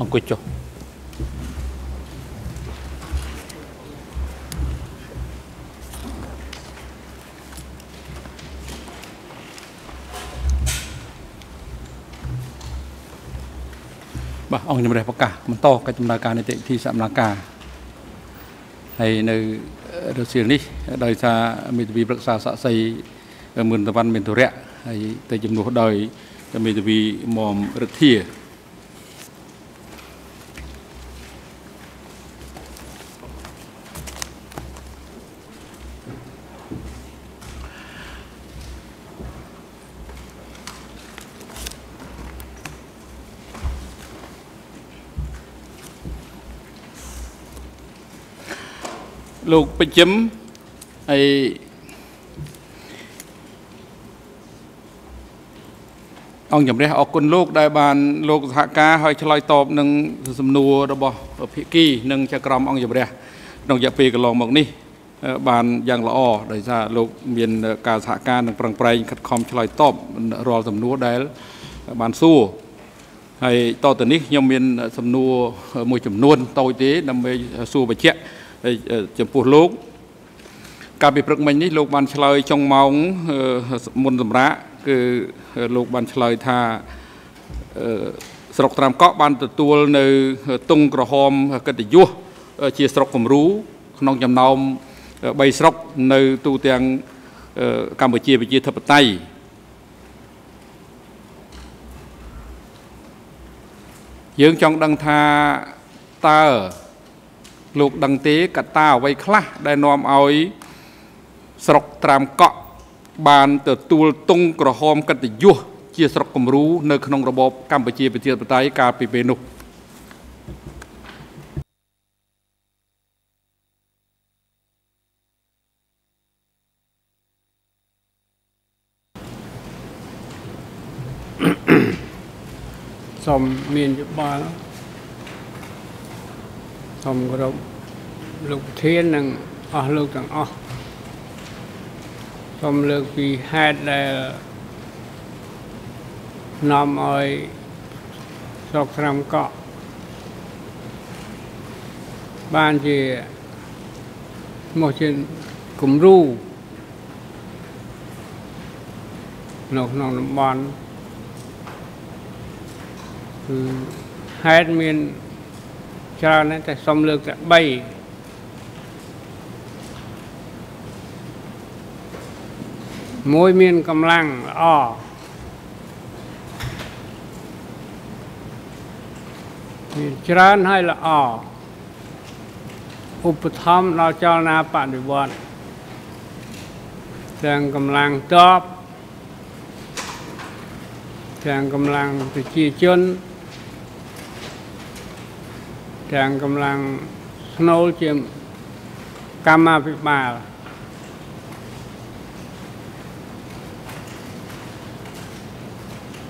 អង្គុយចុះបាទអង្គជំរះប្រកាសបន្តកិច្ចដំណើរការនីតិវិធីសម្ដែងការហើយនៅរសៀលនេះដោយសារមេធាវីប្រឹក្សាស័ក្តិសិទ្ធិមឿនតវ៉ាន់មានទុរៈហើយទៅជំនួសដោយមេធាវីមុំរិទ្ធា លោកពេជ្ជឹមហើយអង្គជំរះអរគុណលោកដែលបានលោកសហការឲ្យឆ្លើយតបនឹងសំណួររបស់ភិក្ខីនិងចក្រមអង្គជំរះក្នុងរយៈពេលកន្លងមកនេះ បានយ៉ាងល្អដោយសារលោកមានការសហការនិងប្រឹងប្រែងខិតខំឆ្លើយតបរាល់សំណួរដែលបានសួរហើយតទៅនេះខ្ញុំមានសំណួរមួយចំនួនតូចទេដើម្បីសួរបញ្ជាក់ ចំពោះលោកកាលពីព្រឹកមិញនេះលោកបានឆ្លើយចុងម៉ោងមុនសម្រាប់គឺលោកបានឆ្លើយថាស្រុកត្រាំកក់បានទទួលនៅតុងក្រហមកិត្តិយសជាស្រុកគំរូក្នុងចំណោម3ស្រុកនៅទូទាំងកម្ពុជាប្រជាធិបតេយ្យយើងចង់ដឹងថាតើ លោកដឹងទេកត្តាអ្វីខ្លះដែលនាំឲ្យស្រុកត្រាំកក់បានទទួលទង់ក្រហមកិត្តិយសជាស្រុកគំរូនៅក្នុងរបបកម្ពុជាប្រជាធិបតេយ្យកាលពីពេលនោះសូមមានយោបល់ សូមគោរពលោកប្រធាននិងអស់លោកទាំងអស់សូមលើកពីហេតុដែលនាំឲ្យស្រុកត្រាំកក់បានជាមកជាគំរូនៅក្នុងតំបន់គឺហេតុមាន ច្រើនណាស់តែសុំលើកតែ3មួយមានកម្លាំងល្អមានច្រើនហើយល្អឧបត្ថម្ភដល់ចលនាបដិវត្តទាំងកម្លាំងតបទាំងកម្លាំងប្រជាជន ទាំងកម្លាំងស្នូលជាកម្មាភិបាល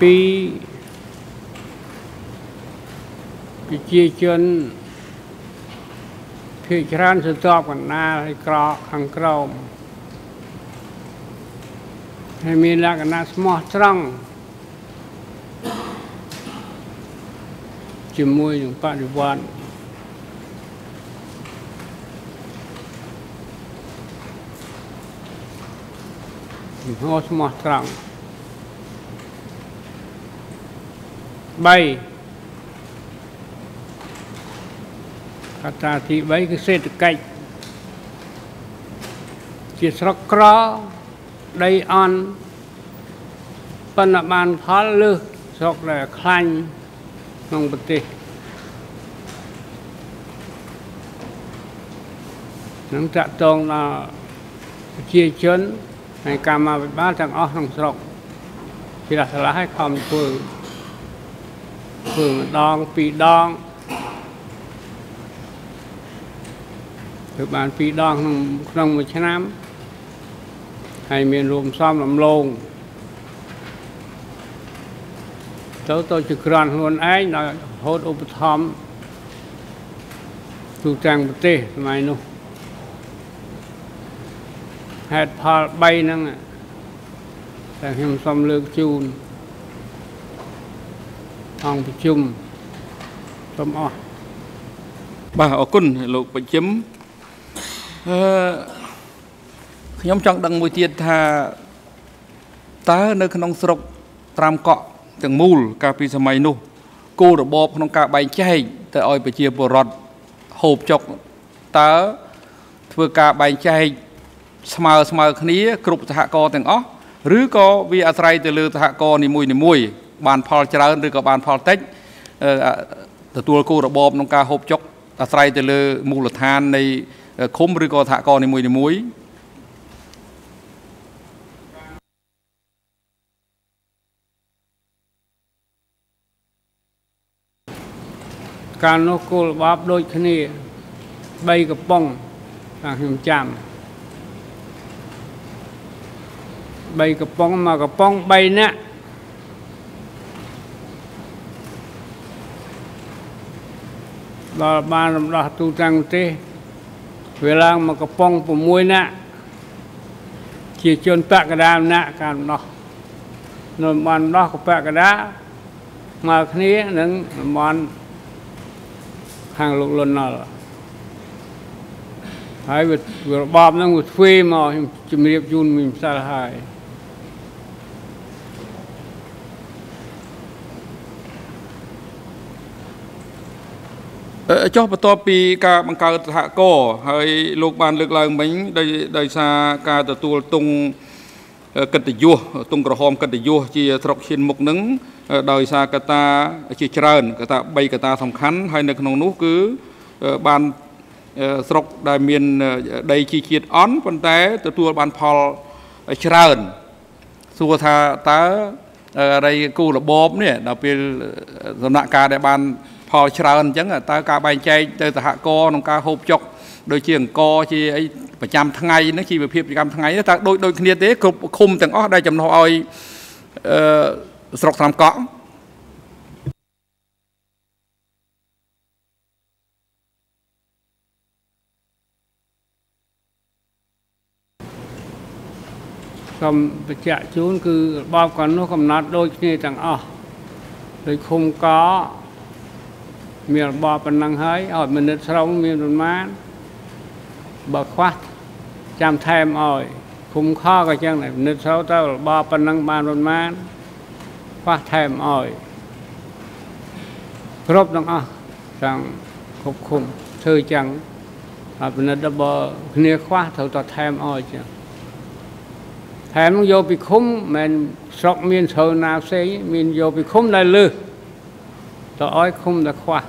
ពីប្រជាជនភាគច្រើនសន្ទាប់កណ្ដាលហើយក្រកខាងក្រោមហើយមានលក្ខណៈស្មោះត្រង់ជាមួយនឹងបដិវត្ត ហោស្មោះត្រង់3កត្តាទី3គឺសេដ្ឋកិច្ចជាស្រុកក្រដីអន់ប៉ុន្តែបានផលលើសស្រុកដែលខ្លាញ់ក្នុងប្រទេសនឹងតាក់ទងដល់ប្រជាជន ហើយកម្មាភិបាលទាំងអស់ក្នុងស្រុកជារះឆ្លាស់ឲ្យខំធ្វើធ្វើម្ដងពីរដងធ្វើបានពីរដងក្នុងក្នុងមួយឆ្នាំហើយមានរួមសំលំលងទៅទៅជាក្រាន់ខ្លួនឯងដល់ហូតឧបត្ថម្ភទូទាំងប្រទេសសម័យនោះ ហេតុផល3ហ្នឹងតែខ្ញុំសូមលើកជូនអង្គប្រជុំសូមអស់បាទអរគុណលោកបញ្ជឹមអឺខ្ញុំចង់ដឹងមួយទៀតថាតើនៅក្នុងស្រុកត្រាំកក់ទាំងមូល កាលពីសម័យនោះគោលរបបក្នុងការបែងចែកទៅឲ្យប្រជាពលរដ្ឋហូបចុកតើធ្វើការបែងចែក ស្មើស្មើគ្នាគ្រប់សហគមន៍ទាំងអស់ឬក៏វាអាស្រ័យទៅលើសហគមន៍នីមួយនីមួយបានផលច្រើនឬក៏បានផលតិចអឺទទួលគោលរបបក្នុងការហូបចុកអាស្រ័យទៅលើមូលដ្ឋាននៃឃុំឬក៏សហគមន៍នីមួយនីមួយកាលនោះគោលបបដូចគ្នា3កំប៉ុងតាមខ្ញុំចាំ 3កំប៉ុងមកកំប៉ុង3នាក់ដល់បានរំដោះទូទាំងប្រទេសវាឡើងមកកំប៉ុង6នាក់ជាជនបកដាម្នាក់ការរំដោះនៅបានរំដោះកបកដាមកគ្នានឹងតំបន់ខាងលោកលន់ណល់ហើយវាវារបបហ្នឹងវាធ្វើមកខ្ញុំជំរាបជូនមីម្សិលហើយ ចុះបន្ទាប់ពីការបង្កើតសហគរណ៍ហើយលោកបានលើកឡើងមិញដោយដោយសារការទទួលទង់អឺកិត្តិយសទង់ក្រហមកិត្តិយសជាស្រុកឈានមុខនឹងអឺដោយសារកត្តាជាច្រើនកត្តា3កត្តាសំខាន់ហើយនៅក្នុងនោះគឺអឺបានអឺស្រុកដែលមានដីជីជាតិអន់ប៉ុន្តែទទួលបានផលច្រើនសួរថាតើអរិយគូរបបនេះដល់ពេលដំណាក់កាលដែលបាន ផលច្រើនអញ្ចឹងតើការបែងចែកទៅសហគរណ៍ក្នុងការហូបចុកដូចជាអង្គជាអីប្រចាំថ្ងៃហ្នឹងជីវភាពប្រចាំថ្ងៃហ្នឹងតើដូចដូចគ្នាទេគ្រប់ឃុំទាំងអស់ដែលចំណុះឲ្យអឺស្រុកត្រាំកក់សូមបញ្ជាក់ជូនគឺរបបកាលនោះកំណត់ដូចគ្នាទាំងអស់ដោយឃុំក មានរបបប៉ុណ្ណឹងហើយឲ្យមនុស្សស្រុងមានប្រមាណបើខ្វះចាំថែមឲ្យឃុំខក៏ចឹងដែរមនុស្សស្រុងទៅរបបប៉ុណ្ណឹងបានប្រមាណខ្វះថែមឲ្យគ្រប់ទាំងអស់ទាំងគ្រប់ឃុំធ្វើចឹងហើយពិនិត្យដល់បើគ្នាខ្វះត្រូវតថែមឲ្យចឹងថែមនឹងយកពីឃុំមិនមែនស្រុកមានស្រូវណាផ្សេងមានយកពីឃុំដែលលើសទៅឲ្យឃុំដែលខ្វះ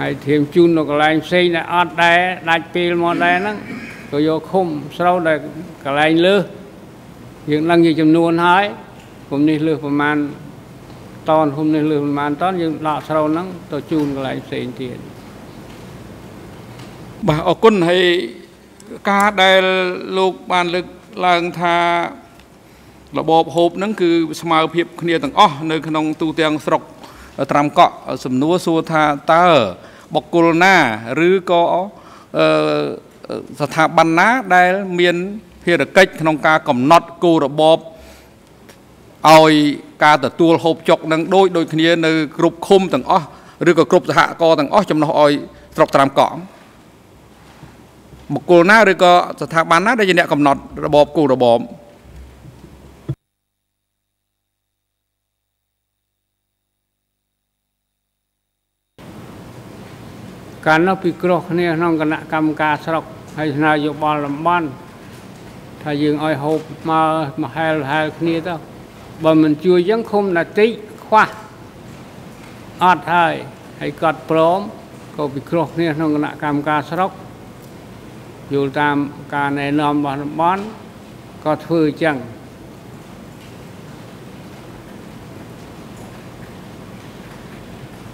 ហើយធៀមជូននៅកន្លែងផ្សេងដែលអត់ដែរដាច់ពេលមកដែរហ្នឹងក៏យកឃុំស្រូវដែលកន្លែងលើសយើងដឹងជាចំនួនហើយឃុំនេះលើសប្រមាណតនឃុំនេះលើសប្រមាណតនយើងដកស្រូវហ្នឹងទៅជូនកន្លែងផ្សេងទៀតបាទអរគុណហើយការដែលលោកបានលើកឡើងថារបបហូបហ្នឹងគឺស្មើភាពគ្នាទាំងអស់នៅក្នុងទូទាំងស្រុក ត្រាំកក់សំណួរសួរថាតើបុគ្គលណាឬក៏អឺស្ថាប័នណាដែលមានភារកិច្ចក្នុងការកំណត់គោលរបបឲ្យការទទួលហូបចុកនឹងដូចដូចគ្នានៅគ្រប់ឃុំទាំងអស់ឬក៏គ្រប់សហគមន៍ទាំងអស់ចំណុះឲ្យស្រុកត្រាំកក់បុគ្គលណាឬក៏ស្ថាប័នណាដែលជាអ្នកកំណត់របបគោលរបប កាលនោះពិគ្រោះគ្នាក្នុងគណៈកម្មការស្រុកហើយស្នើយោបល់តំបន់ថាយើងឲ្យហូបមកមហែលហែលគ្នាទៅបើមិនជួយអញ្ចឹងឃុំណាតិចខ្វះអត់ហើយហើយគាត់ព្រមក៏ពិគ្រោះគ្នាក្នុងគណៈកម្មការស្រុកយល់តាមការណែនាំរបស់តំបន់ក៏ធ្វើអញ្ចឹង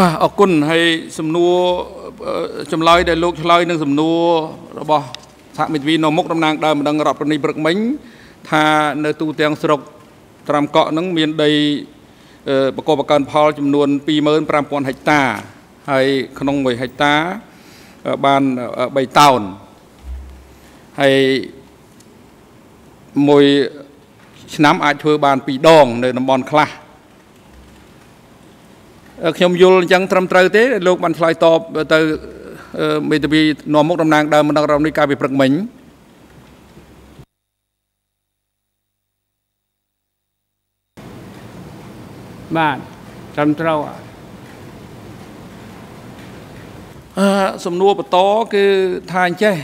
បាទអរគុណហើយសំណួរអឺចម្លើយដែលលោកឆ្លើយនឹងសំណួររបស់សហមិត្តវីនៅមុខតំណាងដើមម្ដងរដ្ឋប្រនីព្រឹកមិញថានៅទូទាំងស្រុកត្រាំកក់នឹងមានដីអឺបកបកើនផលចំនួន25000ហិកតា ហើយក្នុង1ហិកតាអឺបាន3តោនហើយមួយឆ្នាំអាចធ្វើបាន2ដង នៅតំបន់ខ្លះអឺ ខ្ញុំយល់អញ្ចឹងត្រឹមត្រូវទេលោកបានឆ្លើយតបទៅអឺមេធាវីនាំមុខតំណាងដើមបណ្ដឹងរំនេះកាលពីព្រឹកមិញបាទត្រឹមត្រូវអ่ะអឺសំណួរបន្តគឺថាអញ្ចេះ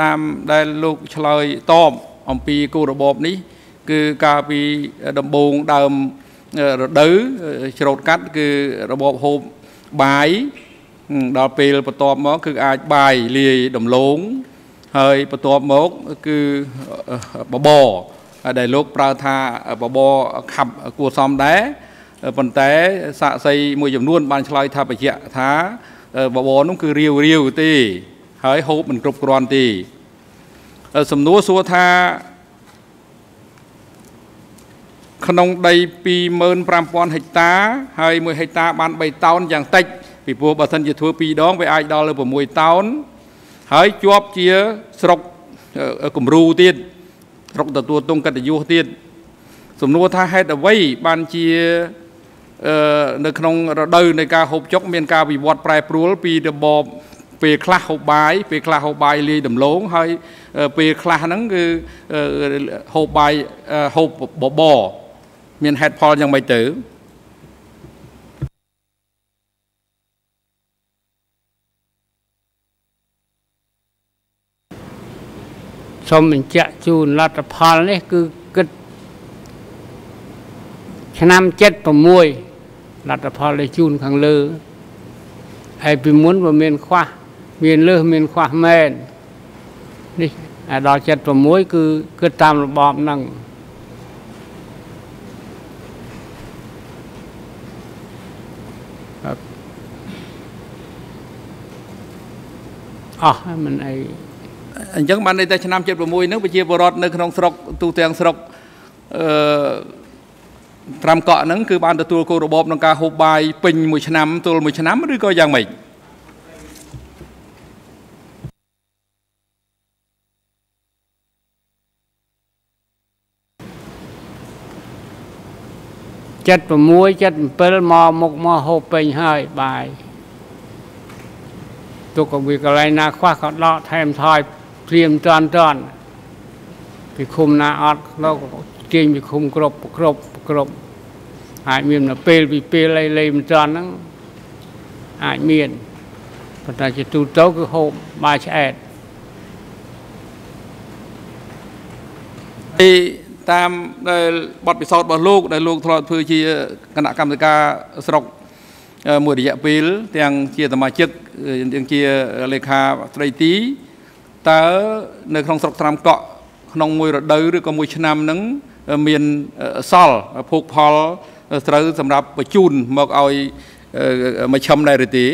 តាមដែលលោកឆ្លើយតបអំពីគោលរបបនេះ គឺកាលពីដំបូងដើម រដូវច្រូតកាត់គឺរបបហូបបាយហឹមដល់ពេលបន្ទាប់មក គឺអាចបាយលាយដំឡូងហើយបន្ទាប់មកគឺបបរដែលលោកប្រើថាបបរខាប់គួរសមដែរប៉ុន្តែសាក់សីមួយចំនួន បានឆ្លើយថាបញ្ជាក់ថាបបរនោះគឺរាវរាវទេ ហើយហូបមិនគ្រប់គ្រាន់ទេសំណួរសួរថា ក្នុងដី25000ហិកតា ហើយ1ហិកតាបាន3តោនយ៉ាងតិចពីព្រោះបើសិនជាធ្វើ2ដងវាអាចដល់លើ6តោនហើយជាប់ជាស្រុកគំរូទៀតស្រុកទទួលទងកិត្តិយសទៀតសំណួរថាហេតុអ្វីបានជាអឺនៅក្នុងរដូវនៃការហូបចុកមានការវិវត្តប្រែប្រួលពីរបបពេលខ្លះហូបបាយពេលខ្លះហូបបាយលាយដំឡូងហើយពេលខ្លះហ្នឹងគឺហូបបាយហូបបបរ មានហេតុផលយ៉ាងម៉េចទៅសូមបញ្ជាក់ជូនលទ្ធផលនេះគឺគិតឆ្នាំ76លទ្ធផលដែលជូនខាងលើហើយពីមុនវាមានខ្វះមានលើសមានខ្វះមែននេះដល់76គឺគិតតាមរបបហ្នឹង អស់មិនអីអញ្ចឹងបានន័យថាឆ្នាំ76ហ្នឹងប្រជាពលរដ្ឋនៅក្នុងស្រុកទូទាំងស្រុកអឺត្រាំកក់ហ្នឹងគឺបានទទួលគោលរបបក្នុងការហូបបាយពេញមួយឆ្នាំទល់មួយឆ្នាំឬក៏យ៉ាងម៉េច76 77មកមុខមកហូបពេញហើយបាយ ទុកក៏វាកន្លែងណាខ្វះក៏ដកថែមថយព្រាមតន់តន់ពីឃុំណាអត់លោកទាញពីឃុំគ្រប់គ្រប់គ្រប់អាចមាននៅពេលពីពេលអីលេមិនតន់ហ្នឹងអាចមានប៉ុន្តែជាទូទៅគឺហូបបាយឆ្អែតទីតាមដែលបទពិសោធន៍របស់លោកដែលលោកធ្លាប់ធ្វើជាគណៈកម្មការស្រុក មួយរយៈពេលទាំងជាសមាជិកទាំងជាលេខាស្ដីទីតើនៅក្នុងស្រុកត្រាំកក់ក្នុងមួយរដូវឬក៏មួយឆ្នាំហ្នឹងមានសល់ភោគផលស្រូវសម្រាប់បញ្ជូនមកឲ្យមជ្ឈមដែរឬទេ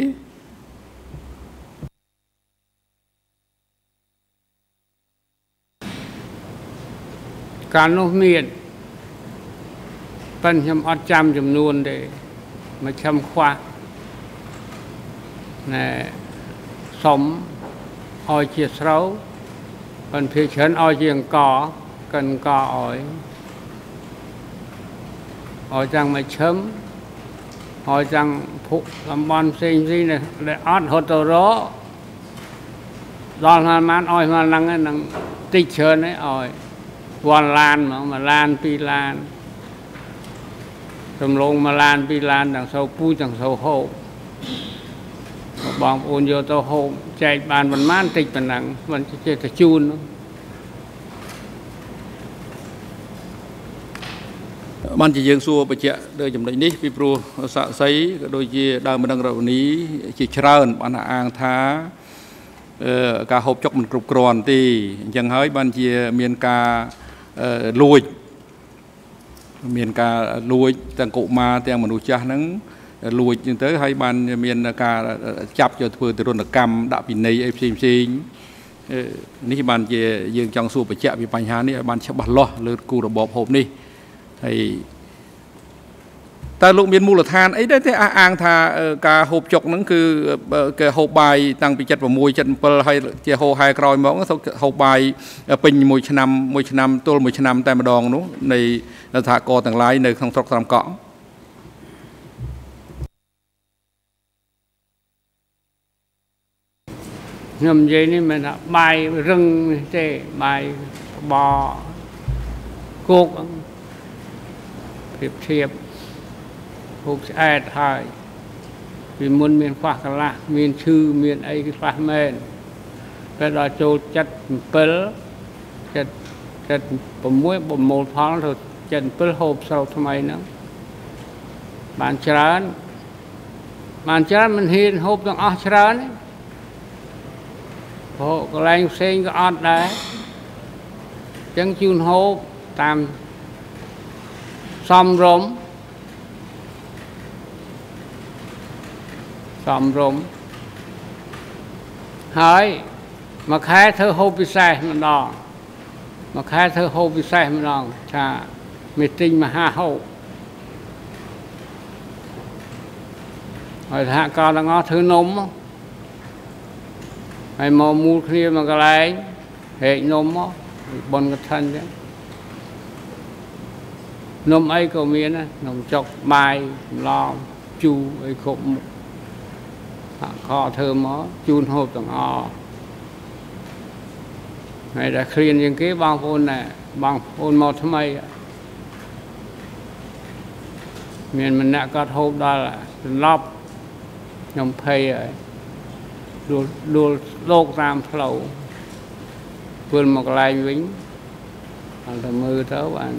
កាលនោះមានប៉ិនខ្ញុំអត់ចាំចំនួនទេ មកខំខ្វះណែសុំឲ្យជាស្រូវប៉ុន្តែច្រើនឲ្យជាអង្គកិនអង្គឲ្យឲ្យចាំងមកឈឹមឲ្យចាំងភុតំបន់ផ្សេងផ្សេងដែលអត់ហត់ទៅរដល់ណាបានឲ្យមកហ្នឹងហ្នឹងតិចច្រើនឲ្យវ៉ាន់ឡានហ្មងមួយឡានពីរឡាន សំឡងមួយឡានពីរឡានទាំងសូវពូទាំងសូវហូបបងប្អូនយកទៅហូបចែកបានប៉ុន្មានតិចប៉ុណ្ណឹងមិនចេះតែជូនបានជាយើងសួរបញ្ជាក់លើចំណុចនេះពីព្រោះសាក់សីក៏ដូចជាដើមម្ដងរវនីជាច្រើនបានអាងថាការហូបចុកមិនគ្រប់គ្រាន់ទេអញ្ចឹងហើយបានជាមានការលួច មានការលួចទាំងកុមារទាំងមនុស្សចាស់ហ្នឹងលួចចឹងទៅហើយបានមានការចាប់យកធ្វើទរណកម្មដាក់ពិន័យអីផ្សេងផ្សេងនេះបានជាយើងចង់សួរបញ្ជាក់ពីបញ្ហានេះឲ្យបានច្បាស់លាស់លើគូរបបហូបនេះហើយ តើលោកមានមូលដ្ឋានអីដែរទេអះអាងថាការហូបចុកហ្នឹងគឺគេហូបបាយតាំងពី76 77ហើយជាហូរហែក្រោយមកហូបបាយពេញមួយឆ្នាំមួយឆ្នាំទល់មួយឆ្នាំតែម្ដងនោះនៃសហគមន៍ទាំងឡាយនៅក្នុងស្រុកត្រំកក់ខ្ញុំនិយាយនេះមិនថាបាយរឹងទេបាយបបគោកភាពធៀប ហូបស្អែតហើយពីមុនមានខ្វះកន្លះមានឈឺមានអីគឺខ្វះមែនពេលដល់ចូលចិត្ត7ចិត្តចិត្ត6បំមូលផលទៅចិត្ត7ហូបស្រូវថ្មីហ្នឹងបានច្រើនបានច្រើនមិនហ៊ានហូបទាំងអស់ច្រើនទេព្រោះកន្លែងផ្សេងក៏អត់ដែរអញ្ចឹងជូនហូបតាមសំរុំ សំរុំហើយមួយខែធ្វើហូបពិសេសម្ដងមួយខែធ្វើហូបពិសេសម្ដងថាមេទិញមហាហូបហើយថាកោទាំងអស់ធ្វើនំហើយមកមូលគ្នាមកកន្លែងហែកនំមកបនកឋិនចឹងនំអីក៏មានណានំចុកបាយសម្លជូរអីគ្រប់មុខហាក់ ខធ្វើមកជូនហូបទាំងអស់ហើយតែគ្រៀនជាងគេបងប្អូនដែរបងប្អូនមកថ្មីមានម្នាក់គាត់ហូបដល់សន្លប់ខ្ញុំភ័យហើយដួលដួលលោកតាមផ្លូវវិលមកកន្លែងវិញអត់ទៅមើលទៅបាន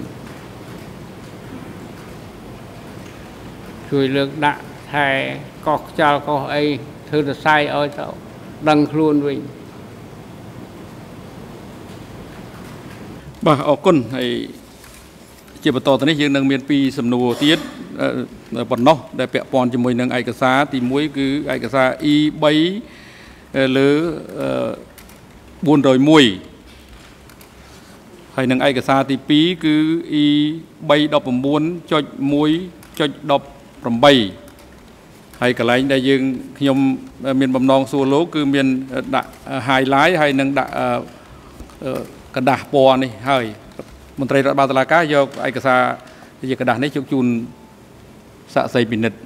ជួយលើកដាក់ ថែកោះខ្យល់កោះអីធ្វើសរសៃឲ្យទៅដឹងខ្លួនវិញបាទអរគុណហើយជាបន្តទៅនេះយើងនឹងមានពីរសំណួរទៀតអឺប៉ុណ្ណោះដែលពាក់ព័ន្ធជាមួយនឹងឯកសារទី1គឺឯកសារ E3 លើ401ហើយនឹងឯកសារទី2គឺ E319.1.18 ហើយកន្លែងដែលយើងខ្ញុំមានបំណងសួរលោកគឺមានដាក់ highlight ហើយនឹងដាក់กระดาษពណ៌នេះហើយមន្ត្រីរដ្ឋបាលតុលាការយកឯកសារជាกระดาษនេះជូនជូនសាកសីពិនិត្យ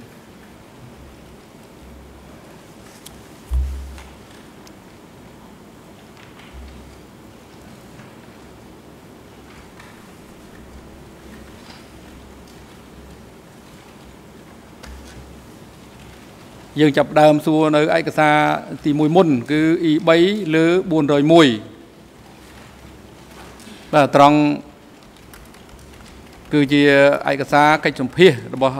យើងចាប់ដើមសួរនៅឯកសារទី1មុន គឺ E3 លើ401បាទត្រង់គឺជាឯកសារកិច្ចសម្ភាសរបស់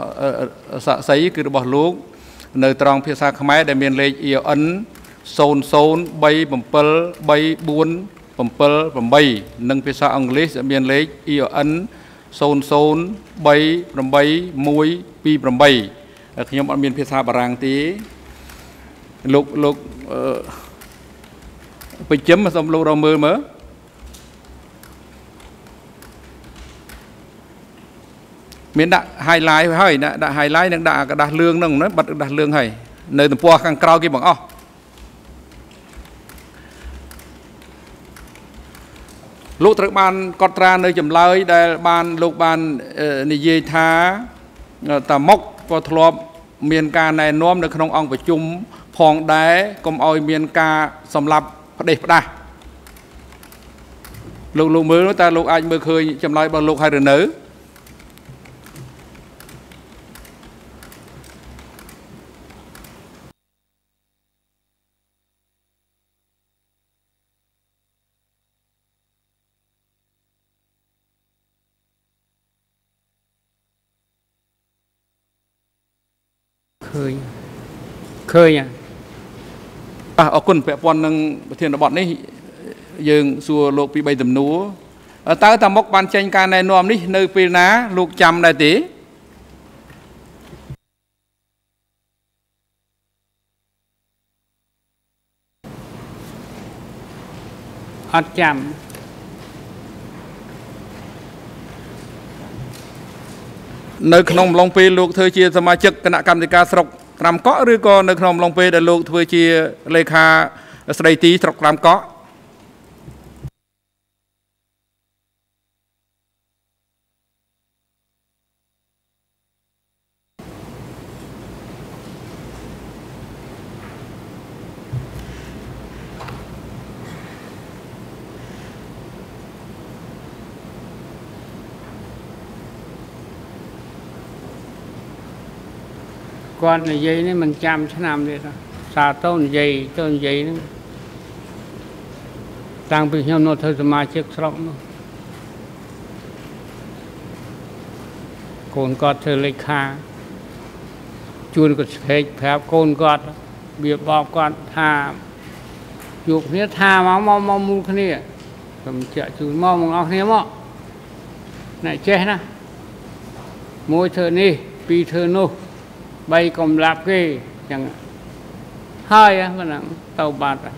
សាក់សីគឺរបស់លោក នៅ ត្រង់ភាសាខ្មែរដែលមានលេខ EN 00343478និងភាសាអង់គ្លេសមានលេខ EN 00388128 ខ្ញុំអត់មានភាសាបារាំងទេលោកលោកបញ្ចឹមសូមលោករមើលមើលមានដាក់ highlight ហើយដាក់ដាក់ highlight និងដាក់กระดาษលឿងហ្នឹងណាបិទกระดาษលឿងហើយនៅទំព័រខាងក្រោយគេបងអស់លោកត្រូវបានកត់ត្រានៅចម្លើយដែលបានលោកបាននិយាយថាតាមុកក៏ធ្លាប់ មានការណែនាំនៅក្នុងអង្គប្រជុំផងដែរកុំឲ្យមានការសម្លាប់ផ្ដេសផ្ដាស់លោកលោកមើលតើលោកអាចមើលឃើញចម្លើយរបស់លោកហើយឬនៅឃើញ ឃើញបាទអរគុណពាក់ព័ន្ធនឹងប្រធានបទនេះ យើងសួរលោកពី3ទំនួលតើតាមុកបានចេញការណែនាំនេះនៅពេលណា លោកចាំដែរទេអត់ចាំនៅក្នុងអំឡុងពេលលោកធ្វើជាសមាជិកគណៈកម្មាធិការស្រុក ក្រាំកក់ឬក៏នៅក្នុងអំឡុងពេលដែលលោកធ្វើជាលេខាស្ដីទីស្រុកក្រាំកក់ គាត់និយាយនេះមិនចាំឆ្នាំទៀតណាសារទៅនិយាយទៅនិយាយហ្នឹងតាំងពីខ្ញុំនៅធ្វើសមាជិកស្រុកនោះកូនគាត់ធ្វើលេខាជួនគាត់ស្ភែកប្រាប់កូនគាត់វាបបគាត់ថាជួបគ្នាថាមកមកមកមូលគ្នាខ្ញុំចាក់ជូនមកមកអស់គ្នាមកអ្នកចេះណាមួយធ្វើនេះពីរធ្វើនោះ បីកំឡាប់គេចឹងហើយហ្នឹងហ្នឹងទៅបាត់ហើយ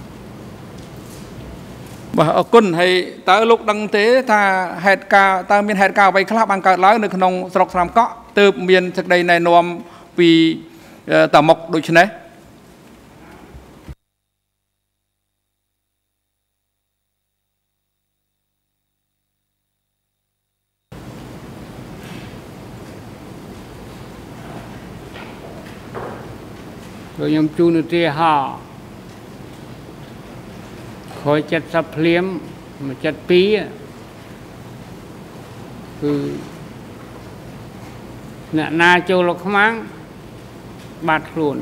បាទអរគុណហើយតើលោកដឹងទេ ថាហេតុការណ៍តើមានហេតុការណ៍អ្វីខ្លះបានកើតឡើងនៅក្នុងស្រុកស្រាំកក់ទើបមានសេចក្តីណែនាំពីអឺតាមុកដូចនេះ rồi ខ្ញុំជូនឧទាហរណ៍ខយ70ភ្លាមមក72គឺអ្នកណាចូលលោកខ្មាំងបាត់ខ្លួន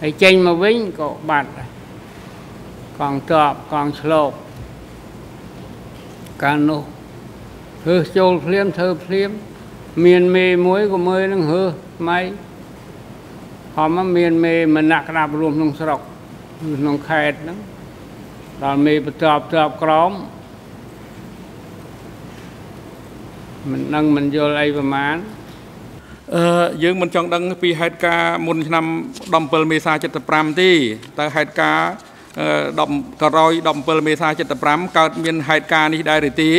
ហើយចេញមកវិញក៏បាត់ដែរកងតបកងឆ្លប់កាលនោះហឺចូលភ្លាមធ្វើភ្លាម មានមេមួយក៏មើលនឹងហឺម៉ៃ họ mới miền mê mà nạc đạp luôn trong sọc trong khét đó rồi mê bật trọp trọp króm mình nâng mình vô đây và mán អឺយើងមិនចង់ដឹងពីហេតុការណ៍មុនឆ្នាំ17មេសា75ទេតើហេតុការណ៍អឺ10ក្រោយ17មេសា75កើតមានហេតុការណ៍នេះដែរឬទេ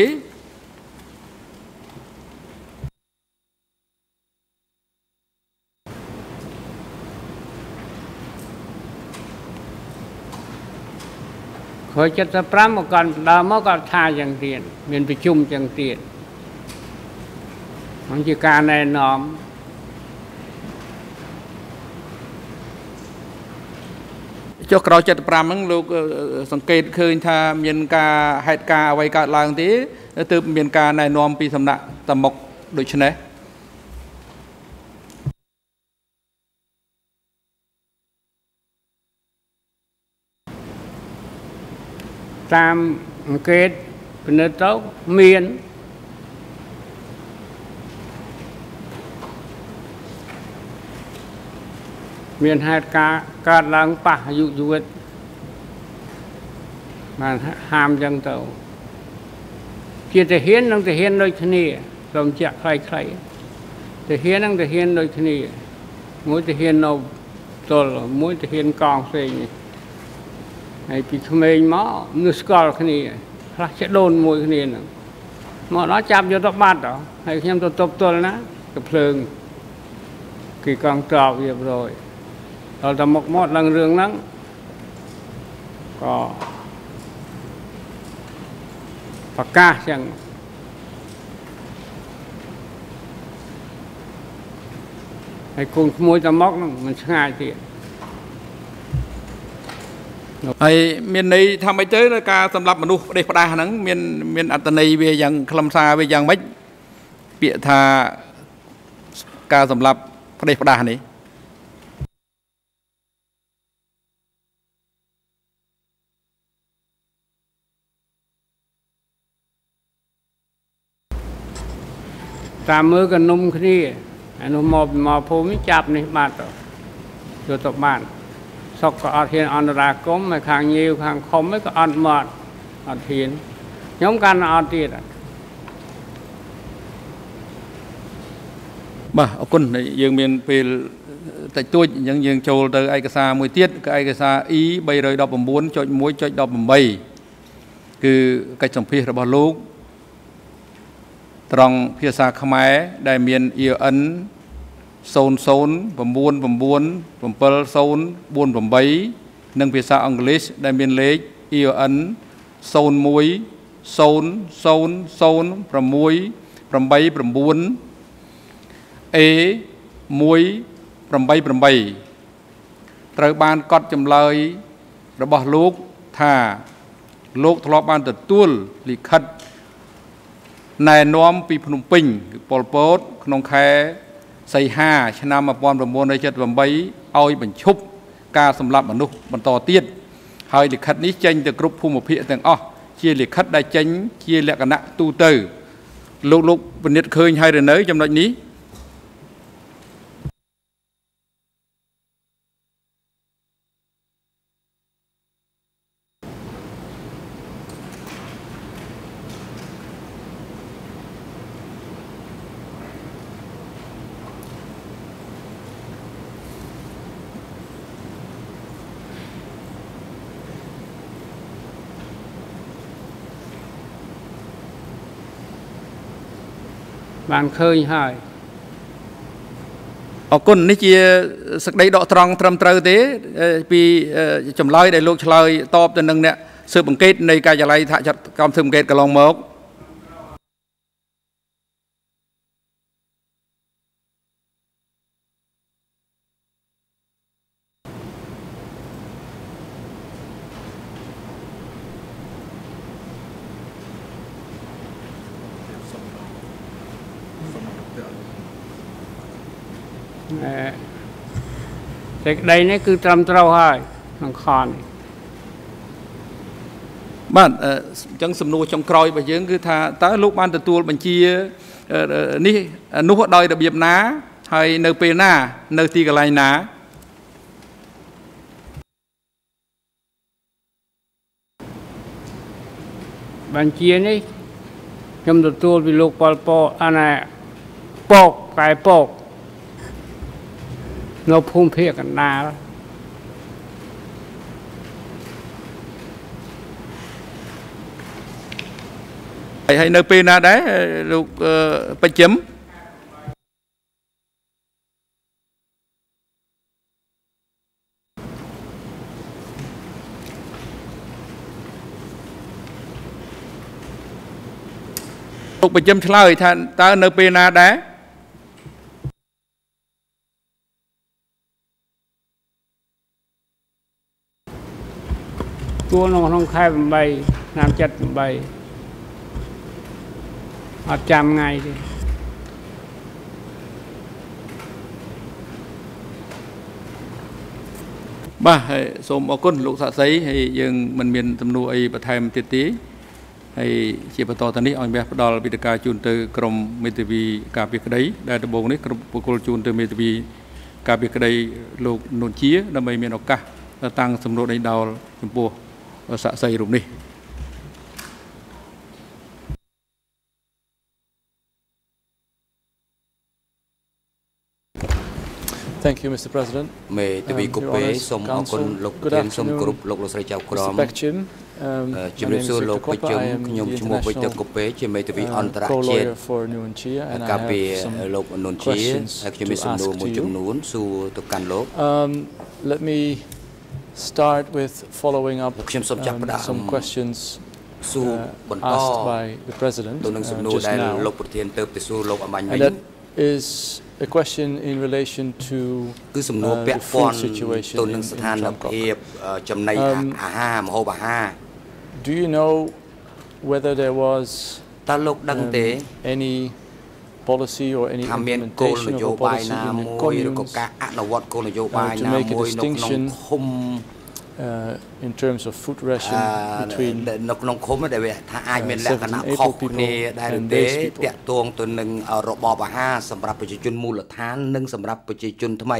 175មកគាត់ដើមមកគាត់ថាយ៉ាងទៀតមានប្រជុំយ៉ាងទៀតហ្នឹងជាការណែនាំចុះក្រោយ75ហ្នឹងលោកសង្កេតឃើញថាមានការហេតុការអ្វីកើតឡើងទេទើបមានការណែនាំពីសំណាក់តមុកដូច្នេះ តាមអង្កេតពិនិត្យទៅមានមានហេតុការណ៍កើតឡើងប៉ះអាយុជីវិតបានហាមចឹងទៅជាទាហាននិងទាហានដូចគ្នាសូមជាក់ខ្លីៗទាហាននិងទាហានដូចគ្នាមួយទាហាននៅទល់មួយទាហានកងផ្សេងនេះ ហើយពីក្មេងមកនឹកស្គាល់គ្នាខ្លះចេះដូនមួយគ្នាហ្នឹងមកដល់ចាប់យកទៅបាត់ទៅហើយខ្ញុំទៅទប់ទល់ណាទៅភ្លើងគេកងត្រោករៀបរយដល់តែមកមកឡើងរឿងហ្នឹងក៏ប្រកាសចឹងហើយកូនក្មួយតែមកហ្នឹងมันឆ្ងាយទៀត ហើយមានន័យថាម៉េចទៅការសម្លាប់មនុស្សផ្ដេសផ្ដាសហ្នឹងមានមានអត្តន័យវាយ៉ាងខ្លឹមសារវាយ៉ាងម៉េចពាក្យថាការសម្លាប់ផ្ដេសផ្ដាសនេះតាមមើលក៏នំគ្នាអានោះមកពីមកភូមិនេះចាប់នេះបាត់ទៅយកទៅបាន សុកក៏អត់ហ៊ានអន្តរាគមន៍ហើយខាងញៀវខាងខំឯងក៏អត់មកអត់ហ៊ានខ្ញុំកាន់តែអត់ទៀតបាទអរគុណហើយយើងមានពេលតិចតួចអញ្ចឹងយើងចូលទៅឯកសារមួយទៀតគឺឯកសារ E 319.1.18គឺកិច្ចសម្ភាសរបស់លោកត្រង់ភាសាខ្មែរដែលមាន EN 00997048និងភាសាអង់គ្លេសដែលមានលេខ EN 01000689 A 188ត្រូវបានកត់ចម្លើយរបស់លោកថាលោកធ្លាប់បានទទួលលិខិតណែនាំពីភ្នំពេញគឺប៉ុលពតក្នុងខែ សីហាឆ្នាំ1978ឲ្យបញ្ឈប់ការសម្លាប់មនុស្សបន្តទៀតហើយលិខិតនេះចេញទៅគ្រប់ភូមិភាគទាំងអស់ជាលិខិតដែលចេញជាលក្ខណៈទូទៅលោកលោកពិនិត្យឃើញហើយឬនៅចំណុចនេះ បានឃើញហើយអរគុណនេះជាសក្តីដកត្រង់ត្រឹមត្រូវទេអឺពីអឺចម្លើយដែលលោកឆ្លើយតបទៅនឹងអ្នកស៊ើបអង្កេតនៃការិយាល័យថាចាត់កម្មស៊ើបអង្កេតកន្លងមក សេចក្តីនេះគឺត្រឹមត្រូវហើយក្នុងខនេះបាទអឺអញ្ចឹងសំណួរចុងក្រោយរបស់យើងគឺថាតើលោកបានទទួលបញ្ជាអឺនេះនោះដោយរបៀបណា ហើយនៅពេលណា នៅទីកន្លែងណាបញ្ជានេះខ្ញុំទទួលពីលោកប៉ុលពតអាណាពកកែពក នៅភូមិភាគកណ្ដាលហើយហើយនៅពេលណាដែរអឺលោកអឺបច្ចឹមលោកបច្ចឹមឆ្លើយថាតើនៅពេលណាដែរ ទួលនៅក្នុងខែ8ឆ្នាំ78អត់ចាំថ្ងៃទេបាទហើយសូមអរគុណលោកសាក់សីហើយយើងមិនមានទំនួលអីបន្ថែមទៀតទេហើយជាបន្តទៅនេះឲ្យមាសផ្ដល់វិធាការជូនទៅក្រមមេធាវីការពារក្តីដែលដំបូងនេះក្រុមបុគ្គលជូនទៅមេធាវីការពារក្តីលោកនុនជាដើម្បីមានឱកាសតាំងសំណួរដេញដោលចំពោះ សាក់សីរូបនេះ Thank you, Mr. President. មេធាវី Um, គូ Your ពេ Honours, សូមអរគុណ Council. លោក Good ធានសូម afternoon, គោរពលោកលោកស្រីចៅក្រម Mr. Bekchim. Um, អឺ my ជំរាប name សួរ is លោក Victor ពេជ្ជ Kopa. ជុំ I am ខ្ញុំ the ឈ្មោះវិទ័ international កូពេជាមេធាវីអ uh, ន្តរជាតិ co-lawyer for Nguyen Chia, and I ការពារ have some លោកអនុនជា questions ហើយខ្ញុំមាន to សំណួរ ask មួយ to ចំ you. នួនសួរទៅកាន់លោក Um, let me start with following up um, some questions uh, asked by the President uh, just now. And that is a question in relation to uh, the food situation in, in Um, do you know whether there was um, any policy or any ថាមានគោលន implementation យោ of a បាយ policy ណា in the មួយឬក៏ communes ការអនុវត្តគោលនយោបាយ uh, to ណា make a មួយនៅក្នុង distinction ឃុំ uh, in terms of food ration អឺ between នៅក្នុងឃុំដែលវាថាអាចមាន uh, លក្ខណៈ7ខុស people គ្នាដែរឬ and ទេ base people. តាក់ទងទៅនឹងរបបអាហារសម្រាប់ប្រជាជនមូលដ្ឋាននិងសម្រាប់ប្រជាជនថ្មី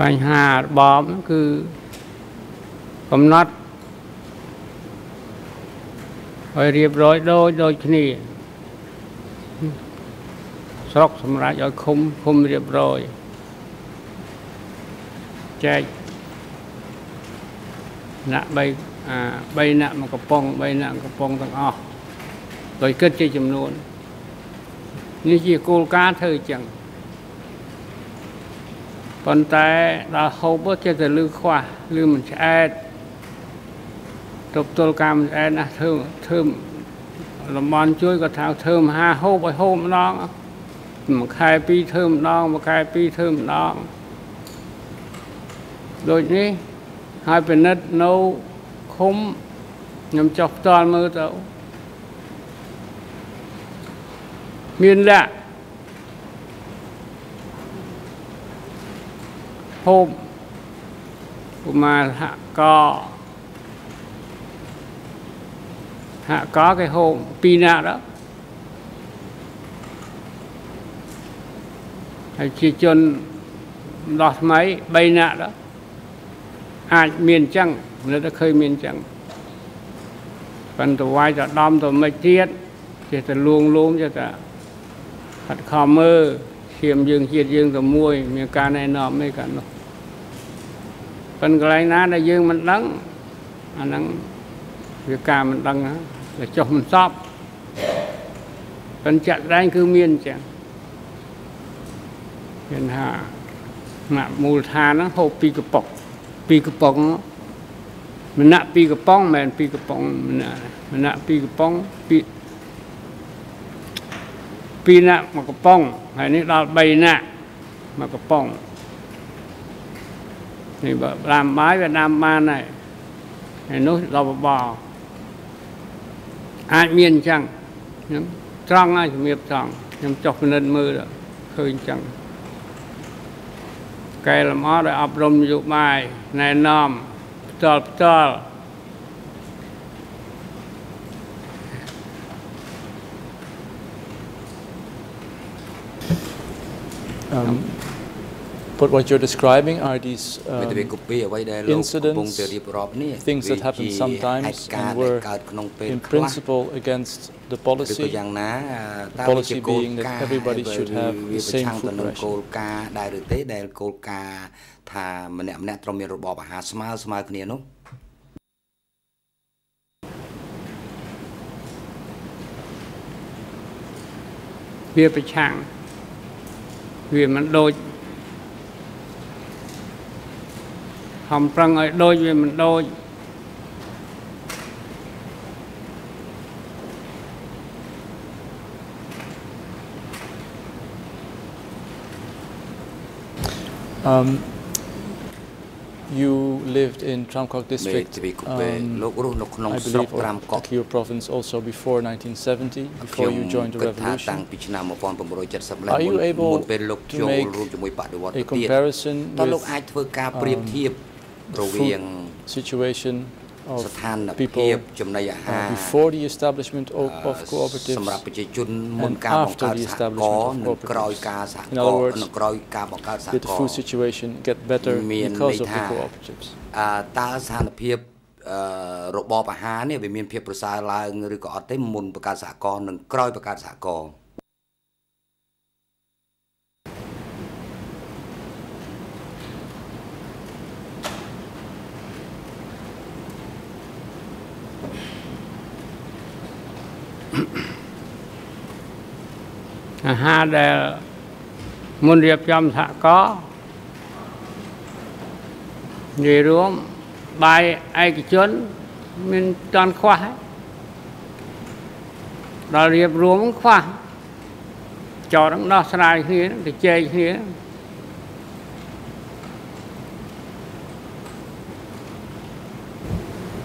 បញ្ហារបបហ្នឹងគឺកំណត់ឲ្យរៀបរយដូចដូចគ្នាស្រុកសម្រាប់ឲ្យឃុំឃុំរៀបរយចែកណាក់3អា3ណាក់មកកំប៉ុង3ណាក់កំប៉ុងទាំងអស់ដោយគិតជាចំនួននេះជាគោលការណ៍ធ្វើអញ្ចឹង ប៉ុន្តែដល់ហូបទៅចេះតែលឺខ្វះលឺមិនឆ្អែតទប់ទល់ការមិនឆ្អែតណាស់ធ្វើធ្វើលំបានជួយក៏ថាធ្វើមហាហូបឲ្យហូបម្ដងមួយខែពីរធ្វើម្ដងមួយខែពីរធ្វើម្ដងដូចនេះហើយពិនិត្យនៅឃុំខ្ញុំចុះផ្ទាល់មើលទៅមានលក្ខ ហូបឧមាហកហកគេហូបពីរនាក់ đó ហើយជាជនដោះថ្មី3នាក់ đó អាចមានអញ្ចឹងនៅតែឃើញមានអញ្ចឹងប៉ុន្តែវាយទៅដំទៅមិនទៀតចេះតែលួងលោមចេះតែហាត់ខំមើលឈាមយើងជាតិយើងទៅមួយ មានការណែនាំនេះកាលនោះ ប៉ុន្តែកន្លែងណាដែលយើងមិនដឹងអាហ្នឹងវាការមិនដឹងណាតែចុះមិនសពប៉ុន្តែចាក់ដែងគឺមានអញ្ចឹងមានថាថ្នាក់មូលដ្ឋានហ្នឹងហូបពីកប៉ុកពីកំប៉ុងម្នាក់ពីកំប៉ុងមិនមែនពីកំប៉ុងម្នាក់ម្នាក់ពីកំប៉ុងពីពីរនាក់មកកំប៉ុងហើយនេះដល់3នាក់មកកំប៉ុង នេះបើដាំបាយវាដាំបានហើយហើយនោះដល់បបរអាចមានអញ្ចឹងខ្ញុំត្រង់ហើយជំរាបត្រង់ខ្ញុំចុះពិនិត្យមើលឃើញអញ្ចឹងកែលម្អដោយអប់រំនយោបាយណែនាំផ្ទាល់ផ្ទាល់ Um, but what you're describing are these មេធាវី um, កូពីអ្វីដែលលោកកំពុង incidents, តែរៀបរាប់នេះ things that វា happen ជា sometimes ហេតុការណ៍ and ដែល were កើតក្នុងពេល in ខ្លះ principle against the ឬក៏ policy យ៉ាងណាតើវា policy ជាគោល being that ការណ៍ everybody should have វា the ប្រ same ឆាំងទៅ food នឹង ration. គោលការណ៍ដែរឬទេដែលគោលការណ៍ថាម្នាក់ម្នាក់ត្រូវមានរបបអាហារស្មើស្មើគ្នានោះវាប្រឆាំងវាមិនដូច ខំប្រឹងឲ្យដូចវាមិនដូច Um, you lived in Tramkok មេ district, ធាវីកូពី um, លោករស់នៅក្នុង I ស្រុក believe, ត្រាំ or កក់ Akio province also before 1970, ខ្ញុំ before you joined the គិតថាតាំង revolution. ពីឆ្នាំ1970ឡើយ Are you មុន able មុនពេលលោក to ចូល make រួមជាមួយបដិវត្ត A ទៀត comparison តើលោក with អាចធ្វើកា រប្រៀបធៀបរ the វាង food situation ស្ of ថានភាព people ចំណីអាហារ uh, before the establishment of, of សម្រាប់ cooperatives ប្រជាជនមុន and ការបង្កើត after the សហគ establishment មន៍ of និងក្រោយ cooperatives. ការសហ In គ other មន៍ words, និងក្រោយការបង្កើតសហ did the គម food ន៍ situation get better មាន because ន័យ of ថា the cooperatives? អឺតើស្ថានភាពអឺរបបអាហារនេះវាមានភាពប្រសើរឡើងឬក៏អត់ទេមុនបង្កើតសហគមន៍និងក្រោយបង្កើតសហគមន៍ អាហារដែលមុនរៀបចំសហករណ៍និយាយរួមបាយឯកជនមានតន់ខ្វះហើយដល់រៀបរួមខ្វះចោតនឹងដោះស្រាយគ្នាទៅជែកគ្នា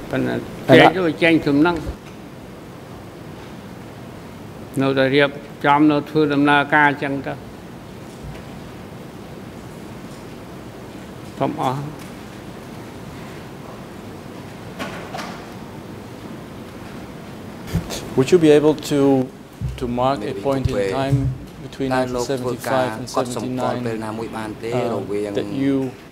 ប៉ុន្តែជែកទៅចេញជំនឹងនៅតែរៀប ចំនៅធ្វើដំណើរការអញ្ចឹងទៅខ្ញុំអស់ Would you be able to to mark a Maybe point in way. time between តើលោកធ្វើការ1975 and កត់សម្គាល់ពេលណា79មួយបានទេ uh, រវាង that you អឺ